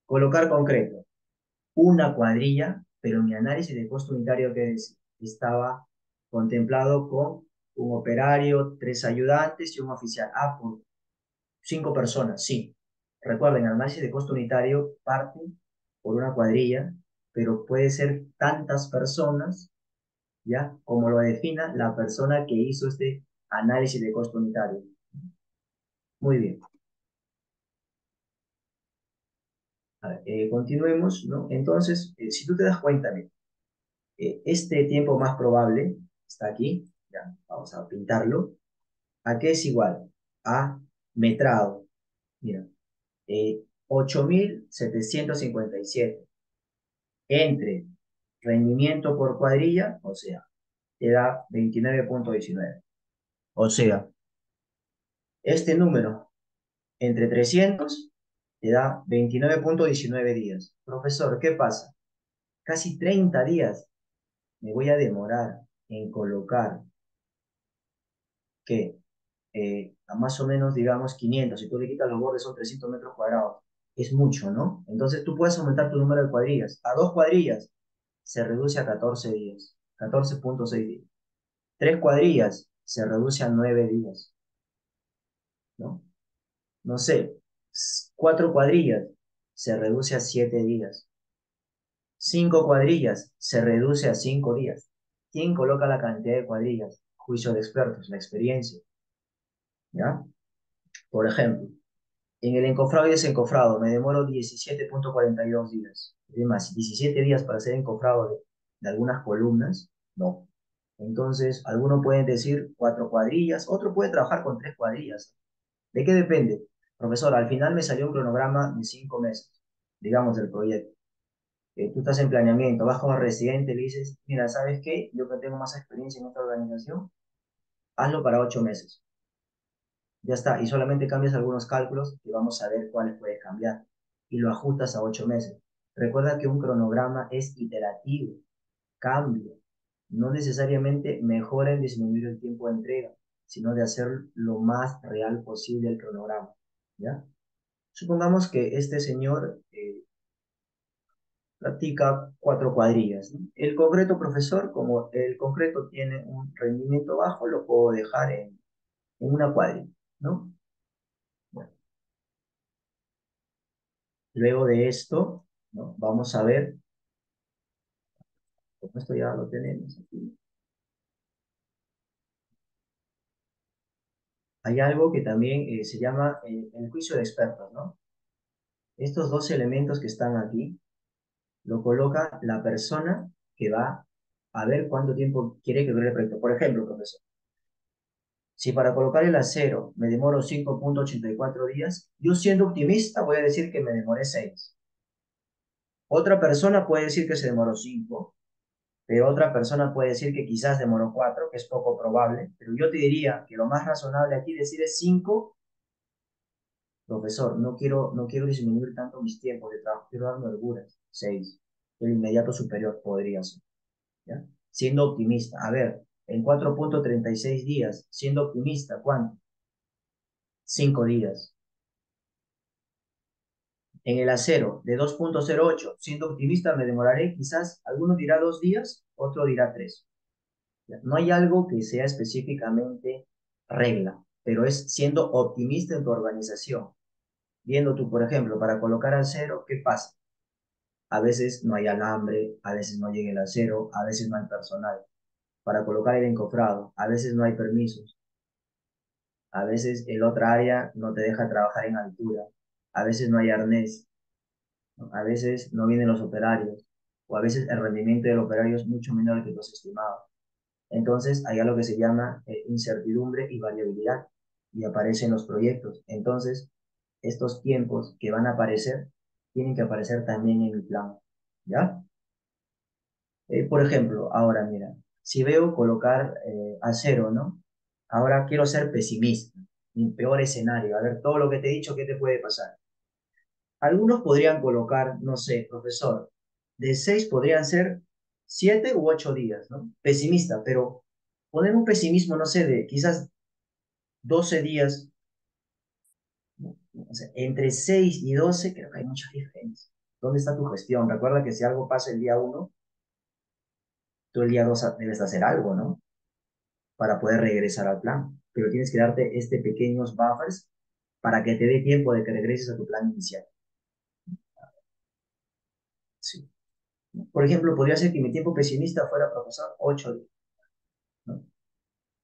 Colocar concreto. Una cuadrilla, pero mi análisis de costo unitario que estaba contemplado con un operario, tres ayudantes y un oficial. Ah, por cinco personas, sí. Recuerden, el análisis de costo unitario parte por una cuadrilla, pero puede ser tantas personas, ¿ya? Como lo defina la persona que hizo este análisis de costo unitario. Muy bien. Eh, continuemos, ¿no? Entonces, eh, si tú te das cuenta, eh, este tiempo más probable está aquí, ya, vamos a pintarlo, ¿a qué es igual? A metrado, mira, 8.757 entre rendimiento por cuadrilla, o sea, te da 29.19. O sea, este número entre 300 te da 29.19 días. Profesor, ¿qué pasa? Casi 30 días me voy a demorar en colocar que eh, a más o menos, digamos, 500, si tú le quitas los bordes son 300 metros cuadrados. Es mucho, ¿no? Entonces tú puedes aumentar tu número de cuadrillas. A dos cuadrillas se reduce a 14 días, 14.6 días. Tres cuadrillas se reduce a 9 días. ¿No? No sé, Cuatro cuadrillas se reduce a siete días. Cinco cuadrillas se reduce a cinco días. ¿Quién coloca la cantidad de cuadrillas? Juicio de expertos, la experiencia. ¿Ya? Por ejemplo, en el encofrado y desencofrado me demoro 17.42 días. más, 17 días para hacer encofrado de, algunas columnas. No. Entonces, algunos pueden decir cuatro cuadrillas, otro puede trabajar con tres cuadrillas. ¿De qué depende? Profesor, al final me salió un cronograma de cinco meses, digamos, del proyecto. Eh, tú estás en planeamiento, vas como residente le dices, mira, ¿sabes qué? Yo que tengo más experiencia en esta organización, hazlo para ocho meses. Ya está, y solamente cambias algunos cálculos y vamos a ver cuáles puedes cambiar. Y lo ajustas a ocho meses. Recuerda que un cronograma es iterativo, cambia. No necesariamente mejora en disminuir el tiempo de entrega, sino de hacer lo más real posible el cronograma. ¿ya? Supongamos que este señor eh, practica cuatro cuadrillas. El concreto profesor, como el concreto tiene un rendimiento bajo, lo puedo dejar en, una cuadrilla, ¿no? Luego de esto, ¿no? vamos a ver, esto ya lo tenemos aquí. hay algo que también eh, se llama eh, el juicio de expertos, ¿no? Estos dos elementos que están aquí lo coloca la persona que va a ver cuánto tiempo quiere que dure el proyecto. Por ejemplo, profesor, si para colocar el acero me demoro 5.84 días, yo siendo optimista voy a decir que me demoré 6. Otra persona puede decir que se demoró 5, pero otra persona puede decir que quizás demoró 4, que es poco probable, pero yo te diría que lo más razonable aquí decir es 5 profesor, no quiero, no quiero disminuir tanto mis tiempos de trabajo, quiero darme holguras. Seis. El inmediato superior podría ser. ¿ya? Siendo optimista. A ver, en 4.36 días, siendo optimista, ¿cuánto? Cinco días. En el acero de 2.08, siendo optimista, me demoraré quizás, alguno dirá dos días, otro dirá tres. No hay algo que sea específicamente regla, pero es siendo optimista en tu organización. Viendo tú, por ejemplo, para colocar acero, ¿qué pasa? A veces no hay alambre, a veces no llega el acero, a veces no hay personal. Para colocar el encofrado, a veces no hay permisos. A veces el otra área no te deja trabajar en altura. A veces no hay arnés. A veces no vienen los operarios. O a veces el rendimiento del operario es mucho menor que los estimados. Entonces hay algo que se llama eh, incertidumbre y variabilidad y aparece en los proyectos. Entonces, estos tiempos que van a aparecer tienen que aparecer también en mi plan, ¿ya? Eh, por ejemplo, ahora mira, si veo colocar eh, a cero, ¿no? Ahora quiero ser pesimista, mi peor escenario, a ver todo lo que te he dicho, ¿qué te puede pasar? Algunos podrían colocar, no sé, profesor, de seis podrían ser siete u ocho días, ¿no? Pesimista, pero poner un pesimismo, no sé, de quizás 12 días entre 6 y 12 creo que hay mucha diferencia. ¿Dónde está tu gestión? Recuerda que si algo pasa el día 1, tú el día 2 debes hacer algo, ¿no? Para poder regresar al plan. Pero tienes que darte este pequeños buffers para que te dé tiempo de que regreses a tu plan inicial. Sí. Por ejemplo, podría ser que mi tiempo pesimista fuera, profesor, 8 días. ¿no?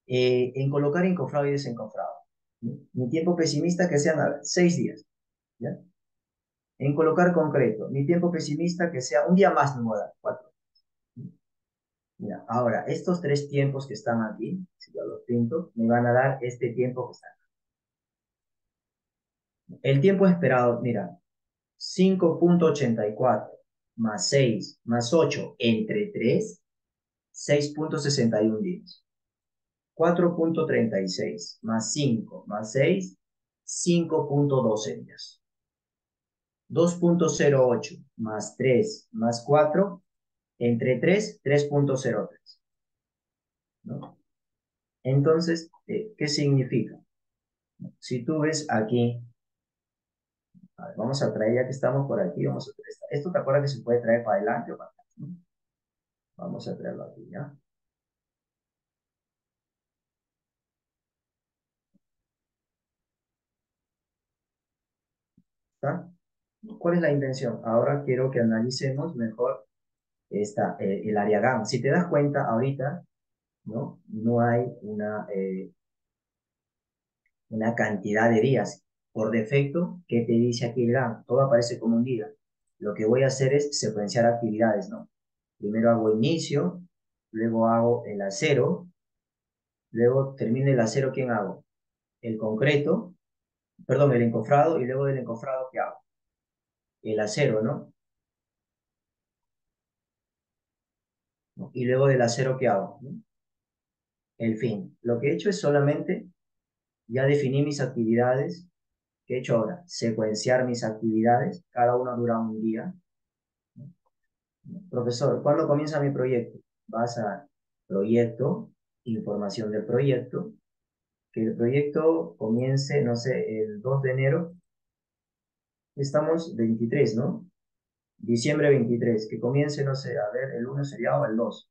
Eh, en colocar encofrado y desencofrado. Mi tiempo pesimista que sean seis días. ¿ya? En colocar concreto, mi tiempo pesimista que sea un día más no me cuatro. Mira, ahora, estos tres tiempos que están aquí, si yo los pinto, me van a dar este tiempo que está aquí. El tiempo esperado, mira, 5.84 más 6 más 8 entre 3, 6.61 días. 4.36 más 5 más 6, 5.12 días. 2.08 más 3 más 4, entre 3, 3.03. ¿No? Entonces, eh, ¿qué significa? Si tú ves aquí, vamos a traer, ya que estamos por aquí, vamos a traer esto. te acuerdas que se puede traer para adelante o para atrás. Vamos a traerlo aquí, ¿ya? ¿Cuál es la intención? Ahora quiero que analicemos mejor esta, eh, el área gamma. Si te das cuenta, ahorita no, no hay una, eh, una cantidad de días. Por defecto, ¿qué te dice aquí el GAM? Todo aparece como un día. Lo que voy a hacer es secuenciar actividades, ¿no? Primero hago inicio, luego hago el acero, luego termina el acero, ¿quién hago? El concreto, perdón, el encofrado y luego del encofrado, ¿qué hago? El acero, ¿no? Y luego del acero, ¿qué hago? El fin. Lo que he hecho es solamente, ya definí mis actividades. ¿Qué he hecho ahora? Secuenciar mis actividades. Cada una dura un día. Profesor, ¿cuándo comienza mi proyecto? Vas a proyecto, información del proyecto, que el proyecto comience, no sé, el 2 de enero. Estamos 23, ¿no? Diciembre 23, que comience, no sé, a ver, el 1 sería o el 2.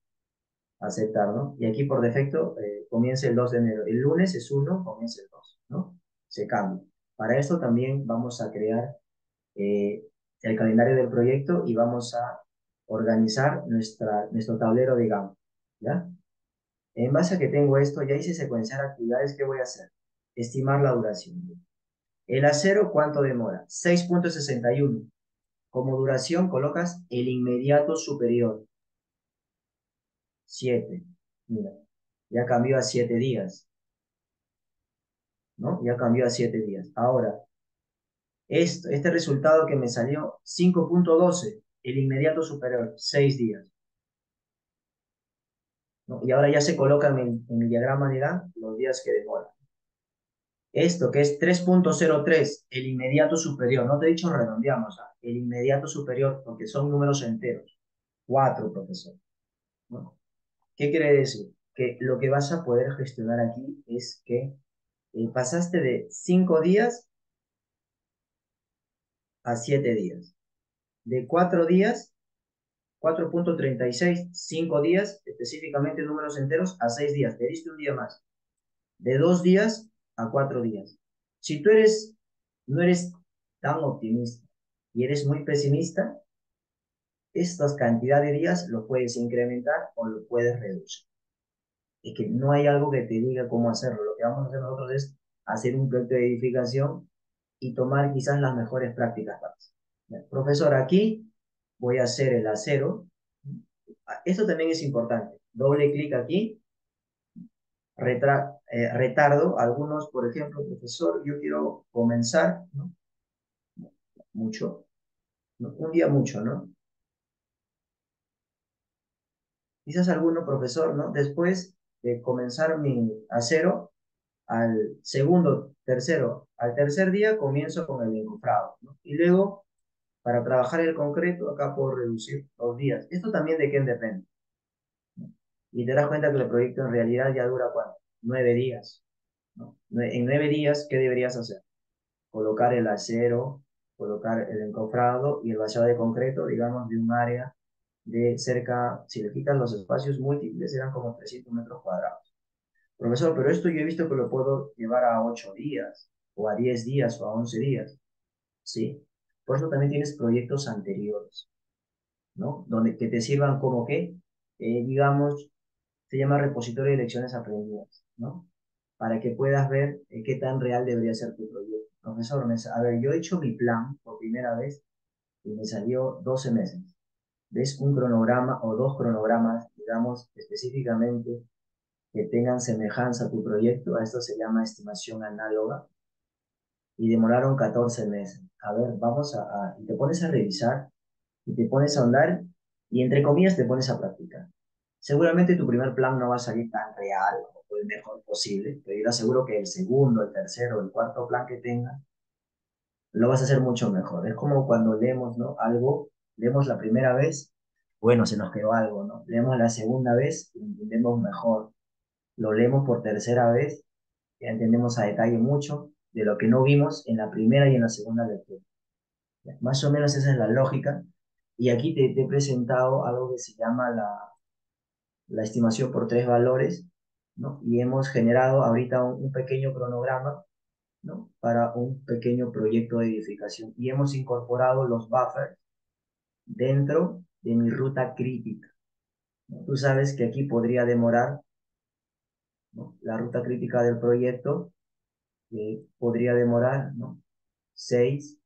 Aceptar, ¿no? Y aquí por defecto eh, comience el 2 de enero. El lunes es 1, comienza el 2, ¿no? Se cambia. Para esto también vamos a crear eh, el calendario del proyecto y vamos a organizar nuestra, nuestro tablero de GAM, ¿ya? En base a que tengo esto, ya hice secuenciar actividades, ¿qué voy a hacer? Estimar la duración. El acero, ¿cuánto demora? 6.61. Como duración colocas el inmediato superior. 7. Mira, ya cambió a 7 días. ¿No? Ya cambió a 7 días. Ahora, este resultado que me salió, 5.12, el inmediato superior, 6 días. ¿No? Y ahora ya se colocan en, en mi diagrama de edad los días que demoran. Esto que es 3.03, el inmediato superior, no te he dicho redondeamos, el inmediato superior, porque son números enteros. 4, profesor. Bueno, ¿Qué quiere decir? Que lo que vas a poder gestionar aquí es que eh, pasaste de 5 días a 7 días. De 4 días, 4.36, 5 días, específicamente números enteros, a 6 días. Te diste un día más. De 2 días a 4 días. Si tú eres, no eres tan optimista y eres muy pesimista, estas cantidad de días lo puedes incrementar o lo puedes reducir. Es que no hay algo que te diga cómo hacerlo. Lo que vamos a hacer nosotros es hacer un proyecto de edificación y tomar quizás las mejores prácticas para eso. Profesor, aquí voy a hacer el acero. Esto también es importante. Doble clic aquí. Eh, retardo. Algunos, por ejemplo, profesor, yo quiero comenzar. Mucho. Un día mucho, ¿no? Quizás alguno, profesor, ¿no? Después de comenzar mi acero, al segundo, tercero, al tercer día comienzo con el encofrado, ¿no? Y luego, para trabajar el concreto, acá puedo reducir los días. ¿Esto también de quién depende? Y te das cuenta que el proyecto en realidad ya dura, ¿cuánto? Nueve días. ¿no? En nueve días, ¿qué deberías hacer? Colocar el acero, colocar el encofrado y el vaciado de concreto, digamos, de un área de cerca, si le quitan los espacios múltiples, eran como 300 metros cuadrados. Profesor, pero esto yo he visto que lo puedo llevar a 8 días, o a 10 días, o a 11 días. Sí. Por eso también tienes proyectos anteriores, ¿no? Donde que te sirvan como que, eh, digamos, se llama repositorio de lecciones aprendidas, ¿no? Para que puedas ver eh, qué tan real debería ser tu proyecto. Profesor, a ver, yo he hecho mi plan por primera vez y me salió 12 meses ves un cronograma o dos cronogramas, digamos, específicamente que tengan semejanza a tu proyecto, a esto se llama estimación análoga, y demoraron 14 meses. A ver, vamos a, y te pones a revisar, y te pones a andar, y entre comillas te pones a practicar. Seguramente tu primer plan no va a salir tan real o el mejor posible, pero yo aseguro que el segundo, el tercero, el cuarto plan que tengas, lo vas a hacer mucho mejor. Es como cuando leemos ¿no? algo leemos la primera vez, bueno, se nos quedó algo, ¿no? Leemos la segunda vez y entendemos mejor. Lo leemos por tercera vez, y entendemos a detalle mucho de lo que no vimos en la primera y en la segunda lectura. Más o menos esa es la lógica. Y aquí te, he presentado algo que se llama la, la estimación por tres valores, ¿no? Y hemos generado ahorita un, un pequeño cronograma ¿no? para un pequeño proyecto de edificación. Y hemos incorporado los buffers dentro de mi ruta crítica. Tú sabes que aquí podría demorar la ruta crítica del proyecto, que podría demorar ¿no? 6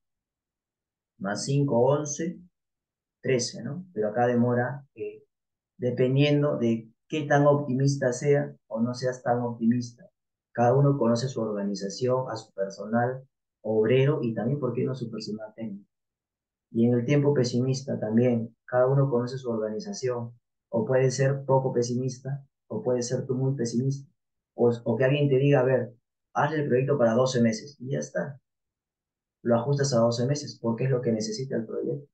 más 5, 11, 13, ¿no? Pero acá demora, eh, dependiendo de qué tan optimista sea o no seas tan optimista. Cada uno conoce su organización, a su personal obrero y también, ¿por qué no, su personal técnico? Y en el tiempo pesimista también, cada uno conoce su organización. O puede ser poco pesimista, o puede ser tú muy pesimista. O, que alguien te diga, a ver, haz el proyecto para 12 meses y ya está. Lo ajustas a 12 meses porque es lo que necesita el proyecto.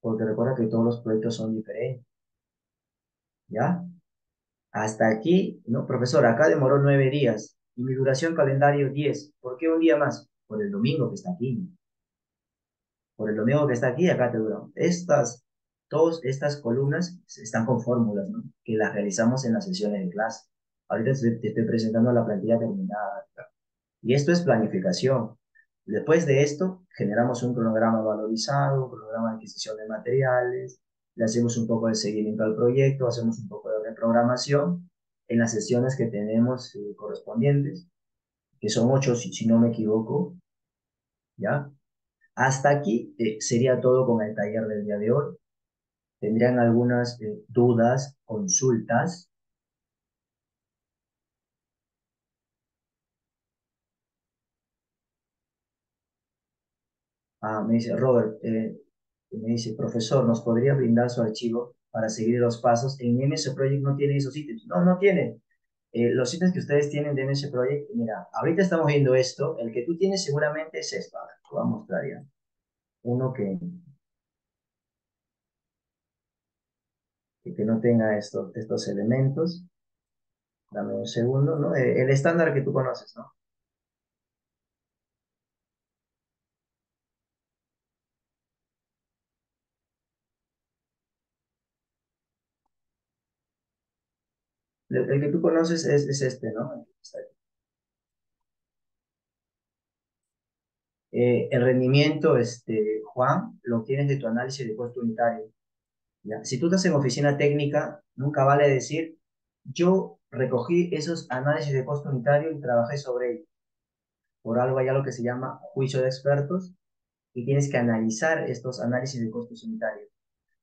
Porque recuerda que todos los proyectos son diferentes. ¿Ya? Hasta aquí, no, profesor, acá demoró 9 días y mi duración calendario 10. ¿Por qué un día más? Por el domingo que está aquí por el domingo que está aquí, acá te duró. Estas, todas estas columnas están con fórmulas, ¿no? Que las realizamos en las sesiones de clase. Ahorita te estoy presentando la plantilla terminada. Y esto es planificación. Después de esto, generamos un cronograma valorizado, un cronograma de adquisición de materiales, le hacemos un poco de seguimiento al proyecto, hacemos un poco de reprogramación en las sesiones que tenemos eh, correspondientes, que son ocho, si no me equivoco, ¿ya? Hasta aquí eh, sería todo con el taller del día de hoy. ¿Tendrían algunas eh, dudas, consultas? Ah, me dice, Robert, eh, me dice, profesor, ¿nos podría brindar su archivo para seguir los pasos? En MS Project no tiene esos ítems. No, no tiene. Eh, los ítems que ustedes tienen de MS Project, mira, ahorita estamos viendo esto. El que tú tienes seguramente es esto. Voy a mostrar ya. Uno que, que no tenga estos, estos elementos. Dame un segundo, ¿no? Eh, el estándar que tú conoces, ¿no? El, el que tú conoces es, es este, ¿no? Eh, el rendimiento, este, Juan, lo tienes de tu análisis de costo unitario. ¿ya? Si tú estás en oficina técnica, nunca vale decir, yo recogí esos análisis de costo unitario y trabajé sobre ellos. Por algo hay algo que se llama juicio de expertos y tienes que analizar estos análisis de costos unitarios.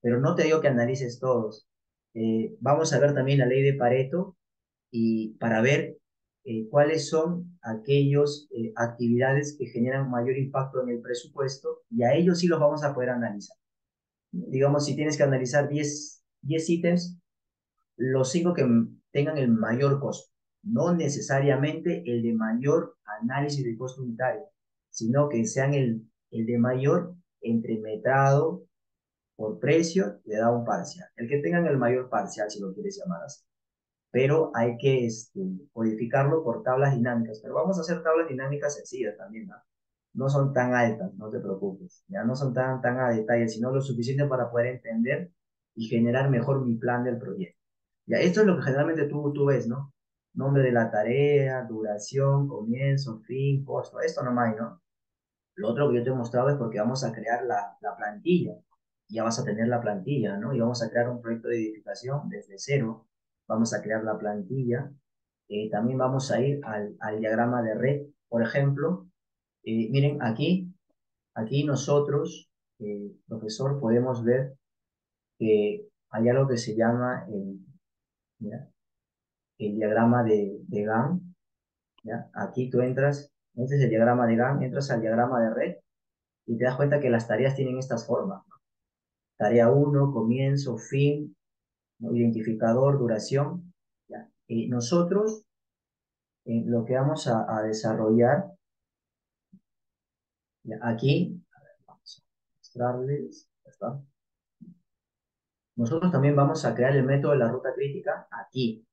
Pero no te digo que analices todos. Eh, vamos a ver también la ley de Pareto y para ver eh, cuáles son aquellas eh, actividades que generan mayor impacto en el presupuesto y a ellos sí los vamos a poder analizar. Digamos, si tienes que analizar 10, 10 ítems, los 5 que tengan el mayor costo, no necesariamente el de mayor análisis de costo unitario, sino que sean el, el de mayor entremetrado por precio, le da un parcial. El que tengan el mayor parcial, si lo quieres llamar así pero hay que este, codificarlo por tablas dinámicas. Pero vamos a hacer tablas dinámicas sencillas también, ¿no? No son tan altas, no te preocupes, ya no son tan, tan a detalle, sino lo suficiente para poder entender y generar mejor mi plan del proyecto. Ya, esto es lo que generalmente tú, tú ves, ¿no? Nombre de la tarea, duración, comienzo, fin, costo, esto no hay, ¿no? Lo otro que yo te he mostrado es porque vamos a crear la, la plantilla, ya vas a tener la plantilla, ¿no? Y vamos a crear un proyecto de edificación desde cero, vamos a crear la plantilla. Eh, también vamos a ir al, diagrama de red, por ejemplo. Eh, miren, aquí, aquí nosotros, eh, profesor, podemos ver que hay algo que se llama el, el diagrama de, de GAN. ¿ya? Aquí tú entras, este es el diagrama de GAN, entras al diagrama de red y te das cuenta que las tareas tienen estas formas. Tarea 1, comienzo, fin, identificador, duración. ¿ya? Y nosotros eh, lo que vamos a, desarrollar aquí, a ver, vamos a mostrarles, nosotros también vamos a crear el método de la ruta crítica aquí,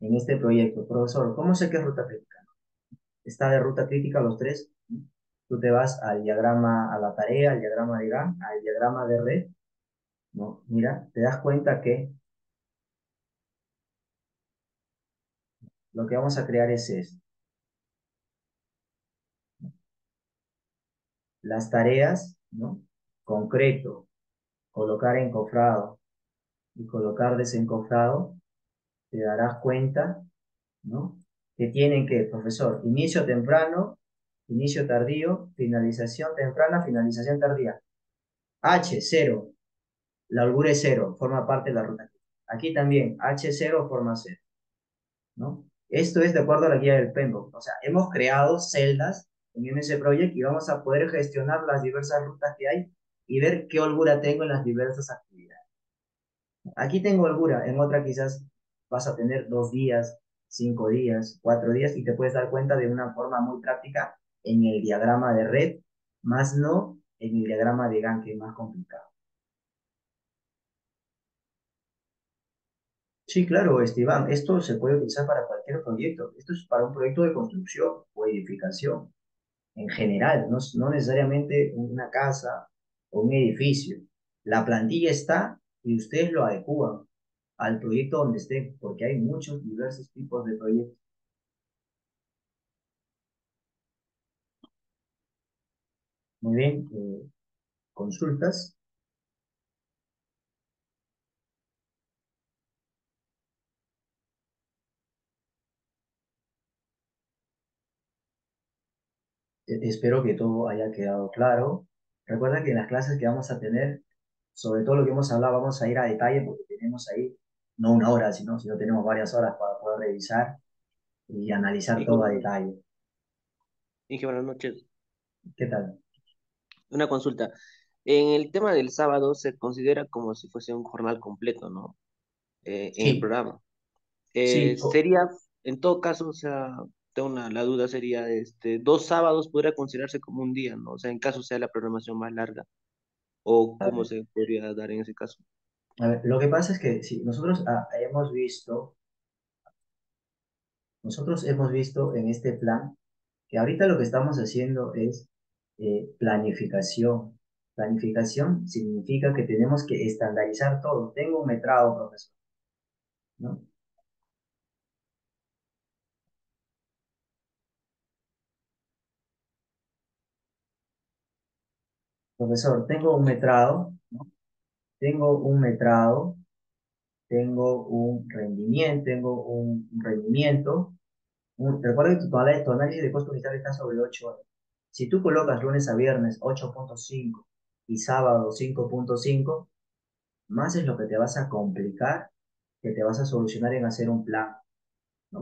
en este proyecto. Profesor, ¿cómo sé qué es ruta crítica? Está de ruta crítica los tres. Tú te vas al diagrama, a la tarea, al diagrama de GAN, al diagrama de red. ¿no? Mira, te das cuenta que lo que vamos a crear es esto. Las tareas, ¿no? Concreto, colocar encofrado y colocar desencofrado, te darás cuenta, ¿no? Que tienen que, profesor, inicio temprano, inicio tardío, finalización temprana, finalización tardía. H, 0. La holgura es 0, forma parte de la ruta. Aquí también, H0 forma 0. ¿no? Esto es de acuerdo a la guía del PEMBOK. O sea, hemos creado celdas en MS Project y vamos a poder gestionar las diversas rutas que hay y ver qué holgura tengo en las diversas actividades. Aquí tengo holgura, en otra quizás vas a tener dos días, cinco días, cuatro días y te puedes dar cuenta de una forma muy práctica en el diagrama de red, más no en el diagrama de GAN, que es más complicado. Sí, claro, Esteban, esto se puede utilizar para cualquier proyecto. Esto es para un proyecto de construcción o edificación en general, no, no necesariamente una casa o un edificio. La plantilla está y ustedes lo adecúan al proyecto donde esté, porque hay muchos diversos tipos de proyectos. Muy bien, eh, consultas. Espero que todo haya quedado claro. Recuerda que en las clases que vamos a tener sobre todo lo que hemos hablado, vamos a ir a detalle porque tenemos ahí no una hora, sino, sino tenemos varias horas para poder revisar y analizar todo a detalle. Inge, buenas noches. ¿Qué tal? Una consulta. En el tema del sábado se considera como si fuese un jornal completo, ¿no? Eh, en el programa. Eh, sería, en todo caso, o sea, tengo una, la duda sería, este, dos sábados podría considerarse como un día, ¿no? O sea, en caso sea la programación más larga. ¿O cómo se podría dar en ese caso? A ver, lo que pasa es que si nosotros ah, hemos visto, nosotros hemos visto en este plan que ahorita lo que estamos haciendo es eh, planificación. Planificación significa que tenemos que estandarizar todo. Tengo un metrado, profesor. ¿no? Profesor, tengo un metrado. Tengo un metrado, tengo un rendimiento, tengo un, rendimiento. recuerda que tu, tu, análisis de costo unitario está sobre 8 horas. Si tú colocas lunes a viernes 8.5 y sábado 5.5, más es lo que te vas a complicar que te vas a solucionar en hacer un plan.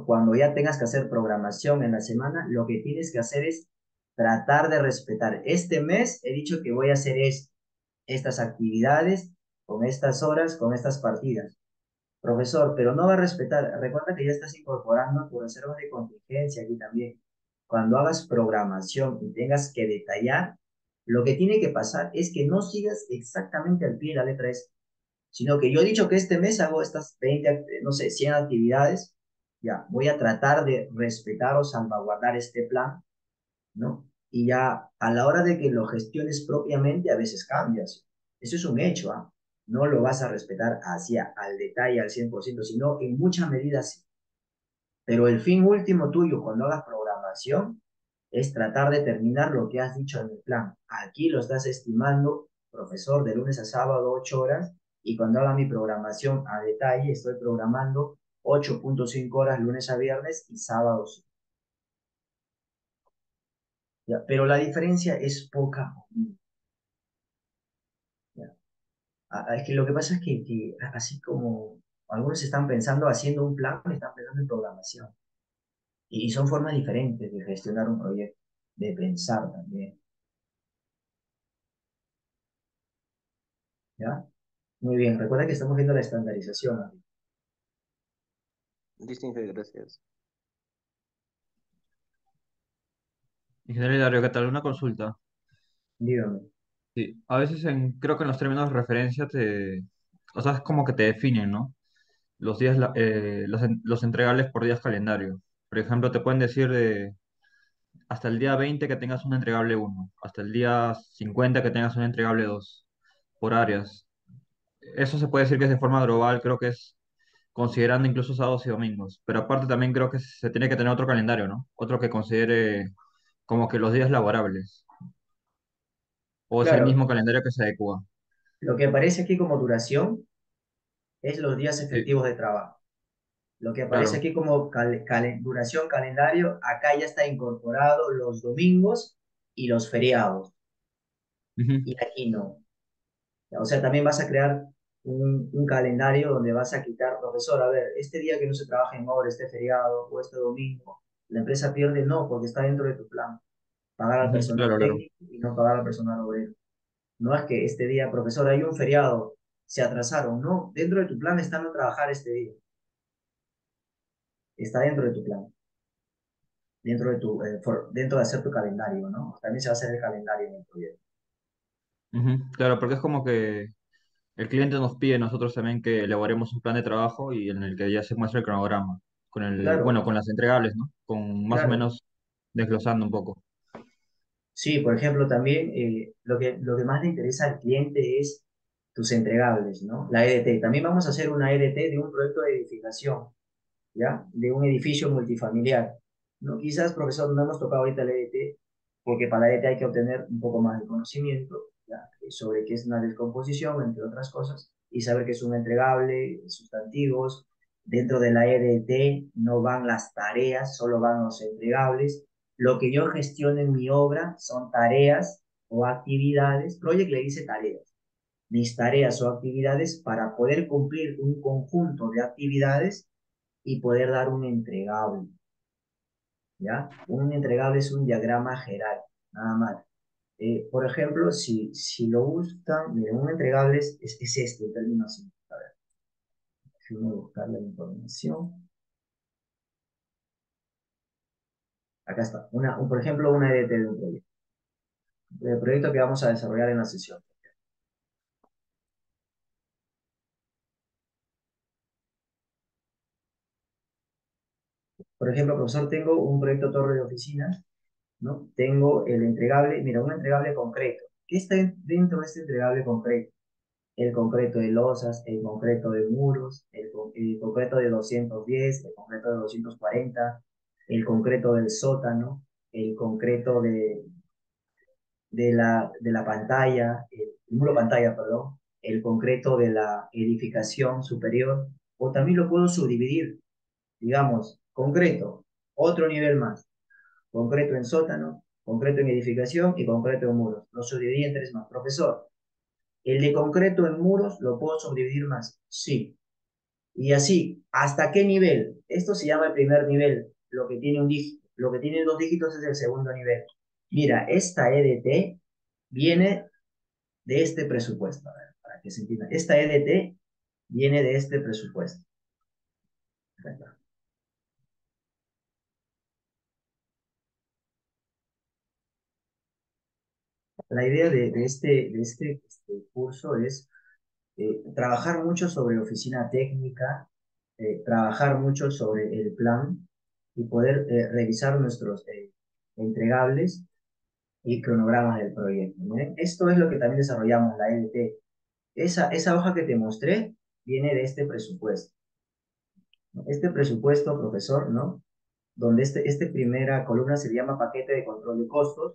Cuando ya tengas que hacer programación en la semana, lo que tienes que hacer es tratar de respetar. Este mes he dicho que voy a hacer estas actividades con estas horas, con estas partidas. Profesor, pero no va a respetar. Recuerda que ya estás incorporando tu reserva de contingencia aquí también. Cuando hagas programación y tengas que detallar, lo que tiene que pasar es que no sigas exactamente al pie de la letra S, sino que yo he dicho que este mes hago estas 20, no sé, 100 actividades, ya, voy a tratar de respetar o salvaguardar este plan ¿no? Y ya a la hora de que lo gestiones propiamente, a veces cambias. Eso es un hecho, ¿ah? No lo vas a respetar hacia al detalle, al 100%, sino en mucha medida sí. Pero el fin último tuyo cuando hagas programación es tratar de terminar lo que has dicho en el plan. Aquí lo estás estimando, profesor, de lunes a sábado, 8 horas, y cuando haga mi programación a detalle, estoy programando 8.5 horas lunes a viernes y sábados pero la diferencia es poca. Es que lo que pasa es que, así como algunos están pensando haciendo un plan, están pensando en programación. Y, son formas diferentes de gestionar un proyecto, de pensar también. ¿Ya? Muy bien, recuerda que estamos viendo la estandarización. Distinto, gracias. Ingeniero Dario, ¿qué tal? Una consulta. Dígame. Sí, a veces en, creo que en los términos de referencia te, o sea, es como que te definen, ¿no? Los días, eh, los, los entregables por días calendario. Por ejemplo, te pueden decir de hasta el día 20 que tengas un entregable 1, hasta el día 50 que tengas un entregable 2, por áreas. Eso se puede decir que es de forma global, creo que es considerando incluso sábados y domingos. Pero aparte también creo que se tiene que tener otro calendario, ¿no? Otro que considere como que los días laborables. O es el mismo calendario que se adecua. Lo que aparece aquí como duración es los días efectivos de trabajo. Lo que aparece aquí como duración calendario, acá ya está incorporado los domingos y los feriados. Y aquí no. O sea, también vas a crear un, un, calendario donde vas a quitar, profesor, a ver, este día que no se trabaja en hora, este feriado o este domingo, la empresa pierde, no, porque está dentro de tu plan. Pagar al personal técnico y no pagar al personal obrero. No es que este día, profesor, hay un feriado, se atrasaron. No, dentro de tu plan está no trabajar este día. Está dentro de tu plan. Dentro de, tu, eh, dentro de hacer tu calendario, ¿no? También se va a hacer el calendario en el proyecto. Claro, porque es como que el cliente nos pide nosotros también que elaboremos un plan de trabajo y en el que ya se muestra el cronograma con el, bueno, con las entregables, ¿no? Con más o menos desglosando un poco. Sí, por ejemplo, también eh, lo, que, lo que más le interesa al cliente es tus entregables, ¿no? La EDT. También vamos a hacer una EDT de un proyecto de edificación, ¿ya? De un edificio multifamiliar. ¿no? Quizás, profesor, no hemos tocado ahorita la EDT, porque para la EDT hay que obtener un poco más de conocimiento ¿ya? sobre qué es una descomposición, entre otras cosas, y saber qué es un entregable, sustantivos, Dentro de la EDT no van las tareas, solo van los entregables. Lo que yo gestiono en mi obra son tareas o actividades. Project le dice tareas. mis tareas o actividades para poder cumplir un conjunto de actividades y poder dar un entregable. ¿Ya? Un entregable es un diagrama general, nada más. Eh, por ejemplo, si, si lo gustan, miren, un entregable es, es, este, en términos así. Déjenme buscar la información. Acá está. Una, por ejemplo, una EDT de un proyecto. El proyecto que vamos a desarrollar en la sesión. Por ejemplo, profesor, tengo un proyecto torre de oficinas, ¿no? Tengo el entregable, mira, un entregable concreto. ¿Qué está dentro de este entregable concreto? El concreto de losas, el concreto de muros, el, el concreto de 210, el concreto de 240, el concreto del sótano, el concreto de, de, la, de la pantalla, el, muro pantalla, perdón, el concreto de la edificación superior, o también lo puedo subdividir, digamos, concreto, otro nivel más, concreto en sótano, concreto en edificación y concreto en muros. Lo subdividí en tres más. Profesor, ¿el de concreto en muros lo puedo subdividir más? Sí. Y así, ¿hasta qué nivel? Esto se llama el primer nivel lo que tiene un dígito, lo que tiene dos dígitos es el segundo nivel. Mira, esta EDT viene de este presupuesto, a ver, para que se entienda. Esta EDT viene de este presupuesto. La idea de, este, de este, este curso es eh, trabajar mucho sobre oficina técnica, eh, trabajar mucho sobre el plan, y poder eh, revisar nuestros eh, entregables y cronogramas del proyecto. Esto es lo que también desarrollamos, la EDT. Esa, esa hoja que te mostré viene de este presupuesto. Este presupuesto, profesor, ¿no? Donde este, esta primera columna se llama paquete de control de costos.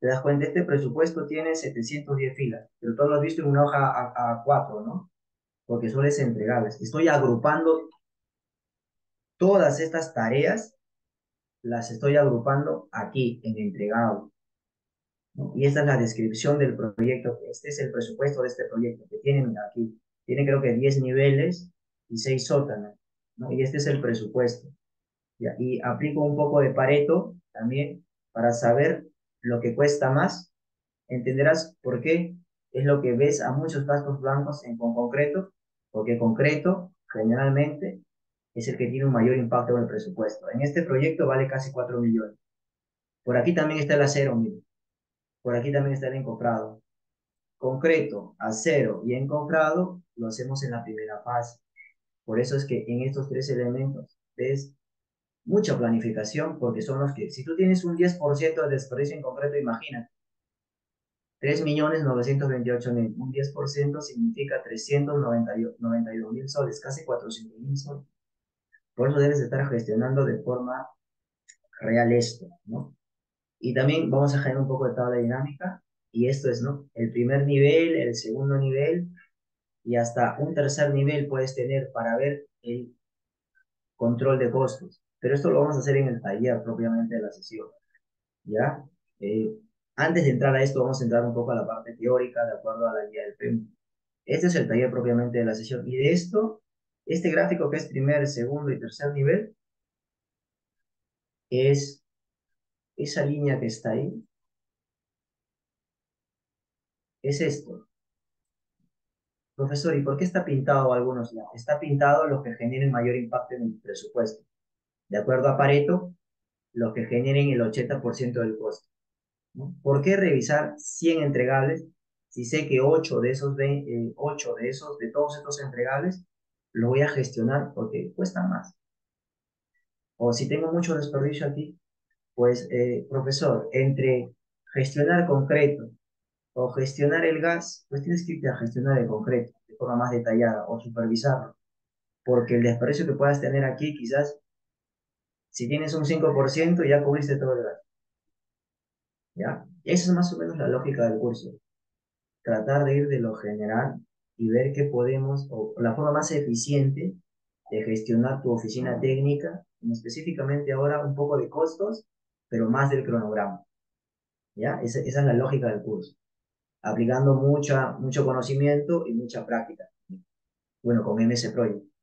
Te das cuenta, este presupuesto tiene 710 filas, pero todo lo has visto en una hoja a, 4 ¿no? Porque son es entregables. Estoy agrupando Todas estas tareas las estoy agrupando aquí en entregado. Y esta es la descripción del proyecto. Este es el presupuesto de este proyecto que tienen aquí. Tiene creo que 10 niveles y 6 sótanos. Y este es el presupuesto. Y aplico un poco de Pareto también para saber lo que cuesta más. Entenderás por qué es lo que ves a muchos gastos blancos en con concreto, porque concreto generalmente es el que tiene un mayor impacto en el presupuesto. En este proyecto vale casi 4 millones. Por aquí también está el acero. Por aquí también está el encofrado. Concreto, acero y encofrado lo hacemos en la primera fase. Por eso es que en estos tres elementos ves mucha planificación porque son los que, si tú tienes un 10% de desperdicio en concreto, imagínate. 3.928.000. Un 10% significa 392.000 soles, casi 400.000 soles. Por eso debes estar gestionando de forma real esto, ¿no? Y también vamos a generar un poco de tabla dinámica, y esto es, ¿no? El primer nivel, el segundo nivel, y hasta un tercer nivel puedes tener para ver el control de costos. Pero esto lo vamos a hacer en el taller propiamente de la sesión, ¿ya? Eh, antes de entrar a esto, vamos a entrar un poco a la parte teórica, de acuerdo a la guía del PEM. Este es el taller propiamente de la sesión, y de esto este gráfico que es primer, segundo y tercer nivel es esa línea que está ahí. Es esto. Profesor, ¿y por qué está pintado algunos? Está pintado los que generen mayor impacto en el presupuesto. De acuerdo a Pareto, los que generen el 80% del costo. ¿Por qué revisar 100 entregables si sé que 8 de esos, 8 de esos, de todos estos entregables lo voy a gestionar porque cuesta más. O si tengo mucho desperdicio aquí, pues, eh, profesor, entre gestionar concreto o gestionar el gas, pues tienes que irte a gestionar el concreto de forma más detallada o supervisarlo. Porque el desperdicio que puedas tener aquí, quizás, si tienes un 5%, ya cubriste todo el gas. ¿Ya? Esa es más o menos la lógica del curso. Tratar de ir de lo general y ver qué podemos, o la forma más eficiente de gestionar tu oficina técnica, específicamente ahora un poco de costos, pero más del cronograma. ¿Ya? Esa, esa es la lógica del curso. aplicando mucha, mucho conocimiento y mucha práctica. Bueno, con MS Project.